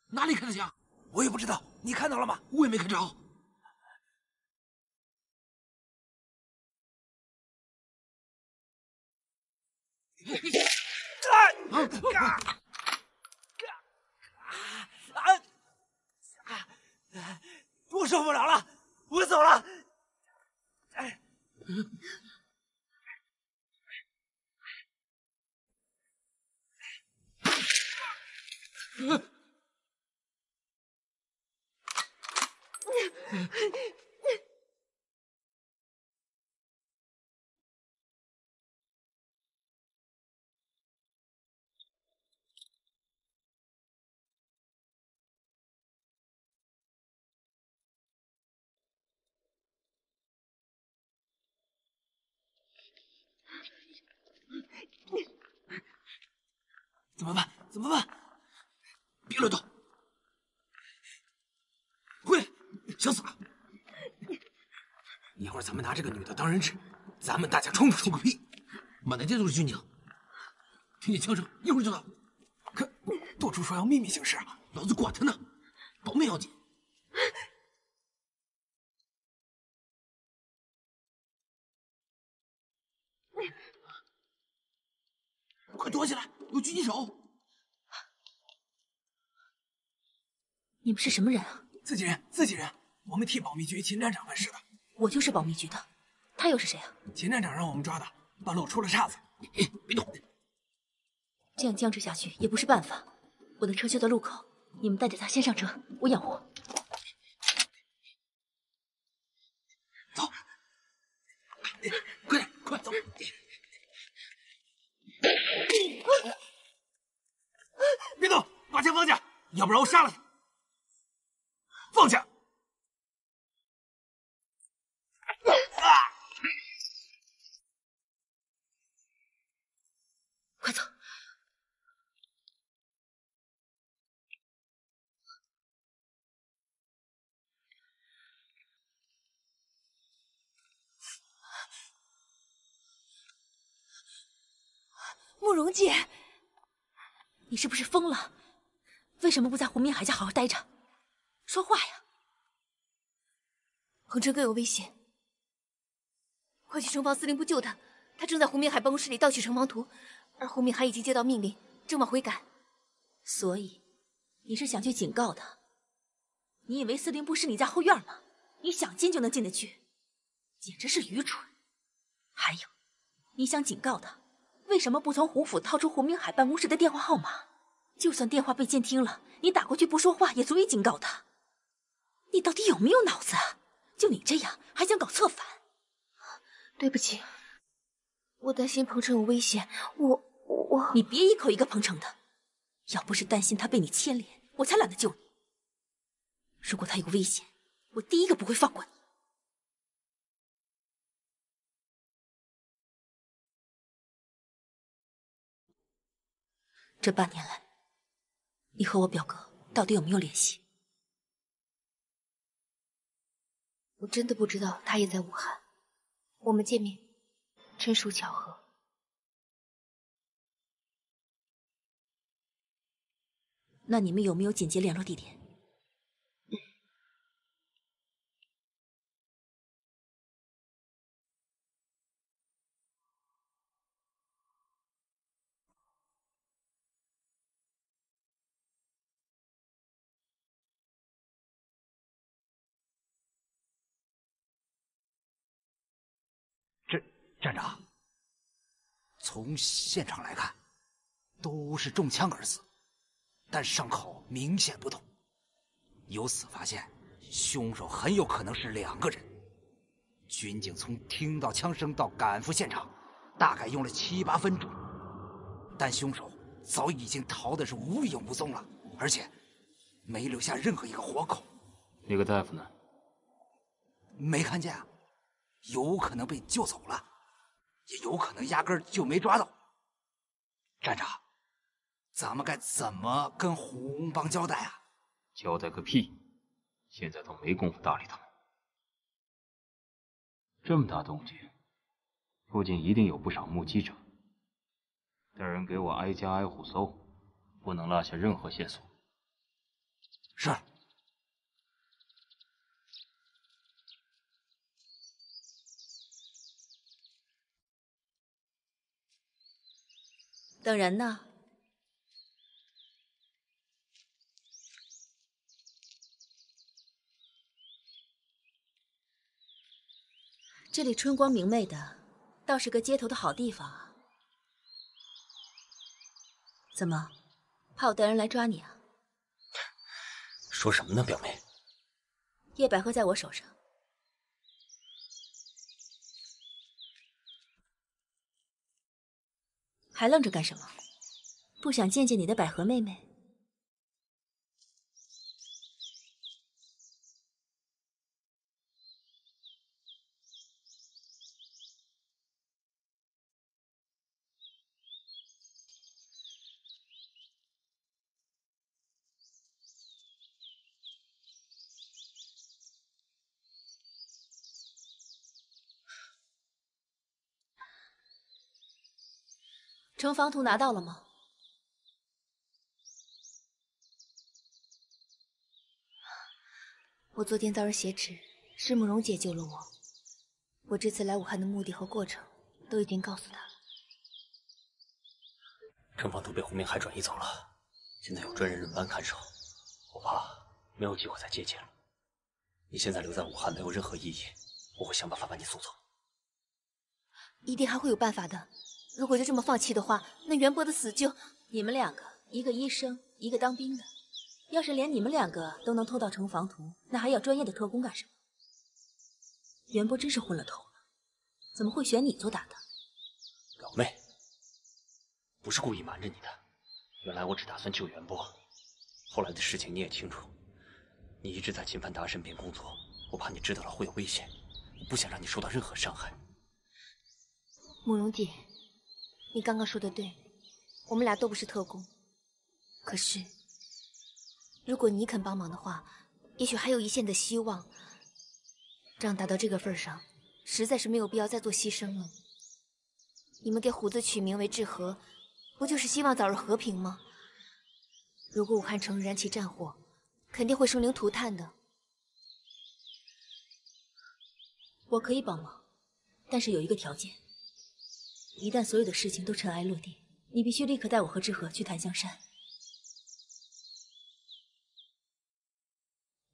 哪里看得见？我也不知道，你看到了吗？我也没看着。啊！啊！啊我受不了了，我走了。哎，怎么办？怎么办？别乱动！回来，想死了！一会儿咱们拿这个女的当人质，咱们大家冲出去！个屁！满大街都是军警，听见枪声，一会儿就到。可舵主说要秘密行事啊，老子管他呢，保命要紧。快躲起来，有狙击手！你们是什么人啊？自己人，自己人，我们替保密局秦站长办事的。我就是保密局的，他又是谁啊？秦站长让我们抓的，半路出了岔子。别动！这样僵持下去也不是办法。我的车就在路口，你们带着他先上车，我掩护。走，快点，快走！别动，把枪放下，要不然我杀了他！放下！快走！慕容姐，你是不是疯了？为什么不在胡明海家好好待着？说话呀！恒辰哥有危险，快去城防司令部救他！他正在胡明海办公室里盗取城防图，而胡明海已经接到命令，正往回赶。所以，你是想去警告他？你以为司令部是你家后院吗？你想进就能进得去，简直是愚蠢！还有，你想警告他，为什么不从胡府掏出胡明海办公室的电话号码？就算电话被监听了，你打过去不说话也足以警告他。你到底有没有脑子啊？就你这样，还想搞策反？对不起，我担心彭城有危险。我我……你别一口一个彭城的，要不是担心他被你牵连，我才懒得救你。如果他有危险，我第一个不会放过你。这半年来，你和我表哥到底有没有联系？我真的不知道他也在武汉，我们见面纯属巧合。那你们有没有紧急联络地点？站长，从现场来看，都是中枪而死，但伤口明显不同。由此发现，凶手很有可能是两个人。军警从听到枪声到赶赴现场，大概用了七八分钟，但凶手早已经逃的是无影无踪了，而且没留下任何一个活口。那个大夫呢？没看见啊，有可能被救走了。也有可能压根儿就没抓到。站长，咱们该怎么跟红帮交代啊？交代个屁！现在都没工夫搭理他们。这么大动静，附近一定有不少目击者。带人给我挨家挨户搜，不能落下任何线索。是。等人呢？这里春光明媚的，倒是个接头的好地方啊。怎么，怕我带人来抓你啊？说什么呢，表妹？叶百合在我手上。还愣着干什么？不想见见你的百合妹妹？城防图拿到了吗？我昨天遭人挟持，是慕容姐救了我。我这次来武汉的目的和过程都已经告诉她了。城防图被胡明海转移走了，现在有专人轮班看守，我怕没有机会再接见了。你现在留在武汉没有任何意义，我会想办法把你送走。一定还会有办法的。如果就这么放弃的话，那袁博的死就……你们两个，一个医生，一个当兵的，要是连你们两个都能偷到城防图，那还要专业的特工干什么？袁博真是昏了头了，怎么会选你做搭档？表妹，不是故意瞒着你的。原来我只打算救袁波，后来的事情你也清楚。你一直在秦凡达身边工作，我怕你知道了会有危险，我不想让你受到任何伤害。慕容姐，你刚刚说的对，我们俩都不是特工。可是，如果你肯帮忙的话，也许还有一线的希望。仗打到这个份上，实在是没有必要再做牺牲了。你们给虎子取名为志和，不就是希望早日和平吗？如果武汉城燃起战火，肯定会生灵涂炭的。我可以帮忙，但是有一个条件：一旦所有的事情都尘埃落定，你必须立刻带我和志和去檀香山。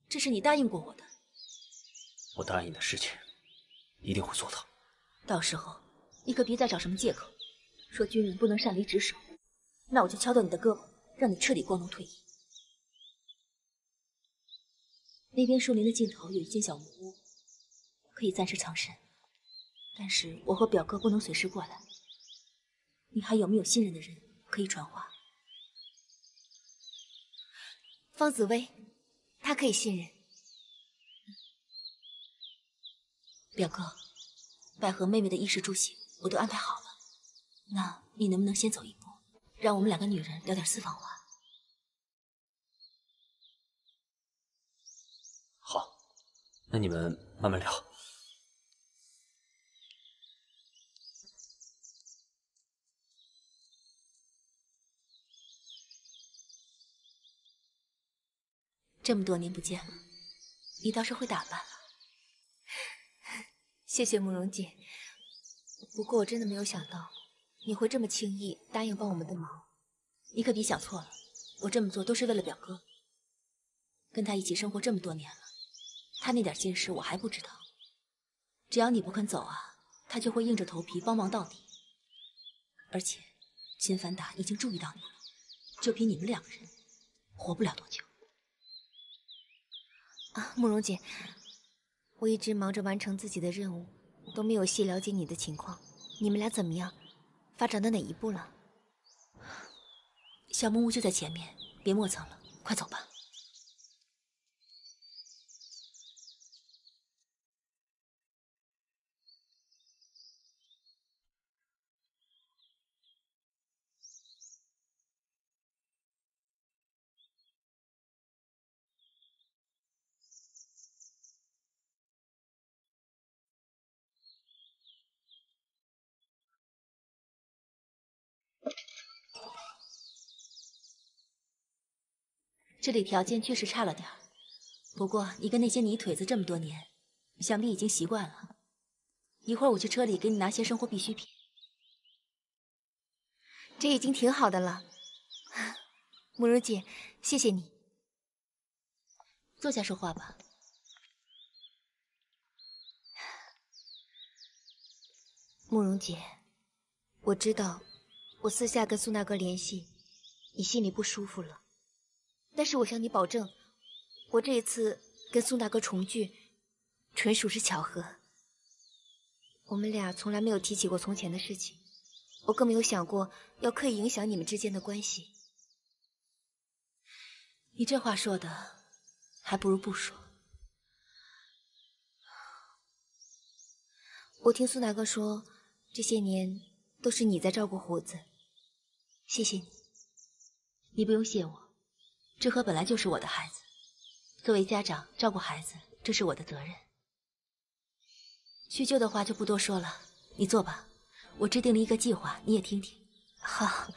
这是你答应过我的。我答应的事情，一定会做到。到时候，你可别再找什么借口，说军人不能擅离职守，那我就敲断你的胳膊，让你彻底光荣退役。那边树林的尽头有一间小木屋，可以暂时藏身。但是我和表哥不能随时过来。你还有没有信任的人可以传话？方紫薇，他可以信任。表哥，百合妹妹的衣食住行我都安排好了，那你能不能先走一步，让我们两个女人聊点私房话？好，那你们慢慢聊。这么多年不见了，你倒是会打扮了。谢谢慕容姐，不过我真的没有想到你会这么轻易答应帮我们的忙。你可别想错了，我这么做都是为了表哥。跟他一起生活这么多年了，他那点心事我还不知道。只要你不肯走啊，他就会硬着头皮帮忙到底。而且，秦凡达已经注意到你了，就凭你们两个人，活不了多久。啊，慕容姐。我一直忙着完成自己的任务，都没有细了解你的情况。你们俩怎么样？发展到哪一步了？小木屋就在前面，别磨蹭了，快走吧。这里条件确实差了点不过你跟那些泥腿子这么多年，想必已经习惯了。一会儿我去车里给你拿些生活必需品。这已经挺好的了，慕容姐，谢谢你。坐下说话吧。慕容姐，我知道，我私下跟苏大哥联系，你心里不舒服了。但是我向你保证，我这一次跟宋大哥重聚，纯属是巧合。我们俩从来没有提起过从前的事情，我更没有想过要刻意影响你们之间的关系。你这话说的，还不如不说。我听苏大哥说，这些年都是你在照顾虎子，谢谢你。你不用谢我。志和本来就是我的孩子，作为家长照顾孩子，这是我的责任。叙旧的话就不多说了，你坐吧。我制定了一个计划，你也听听。好。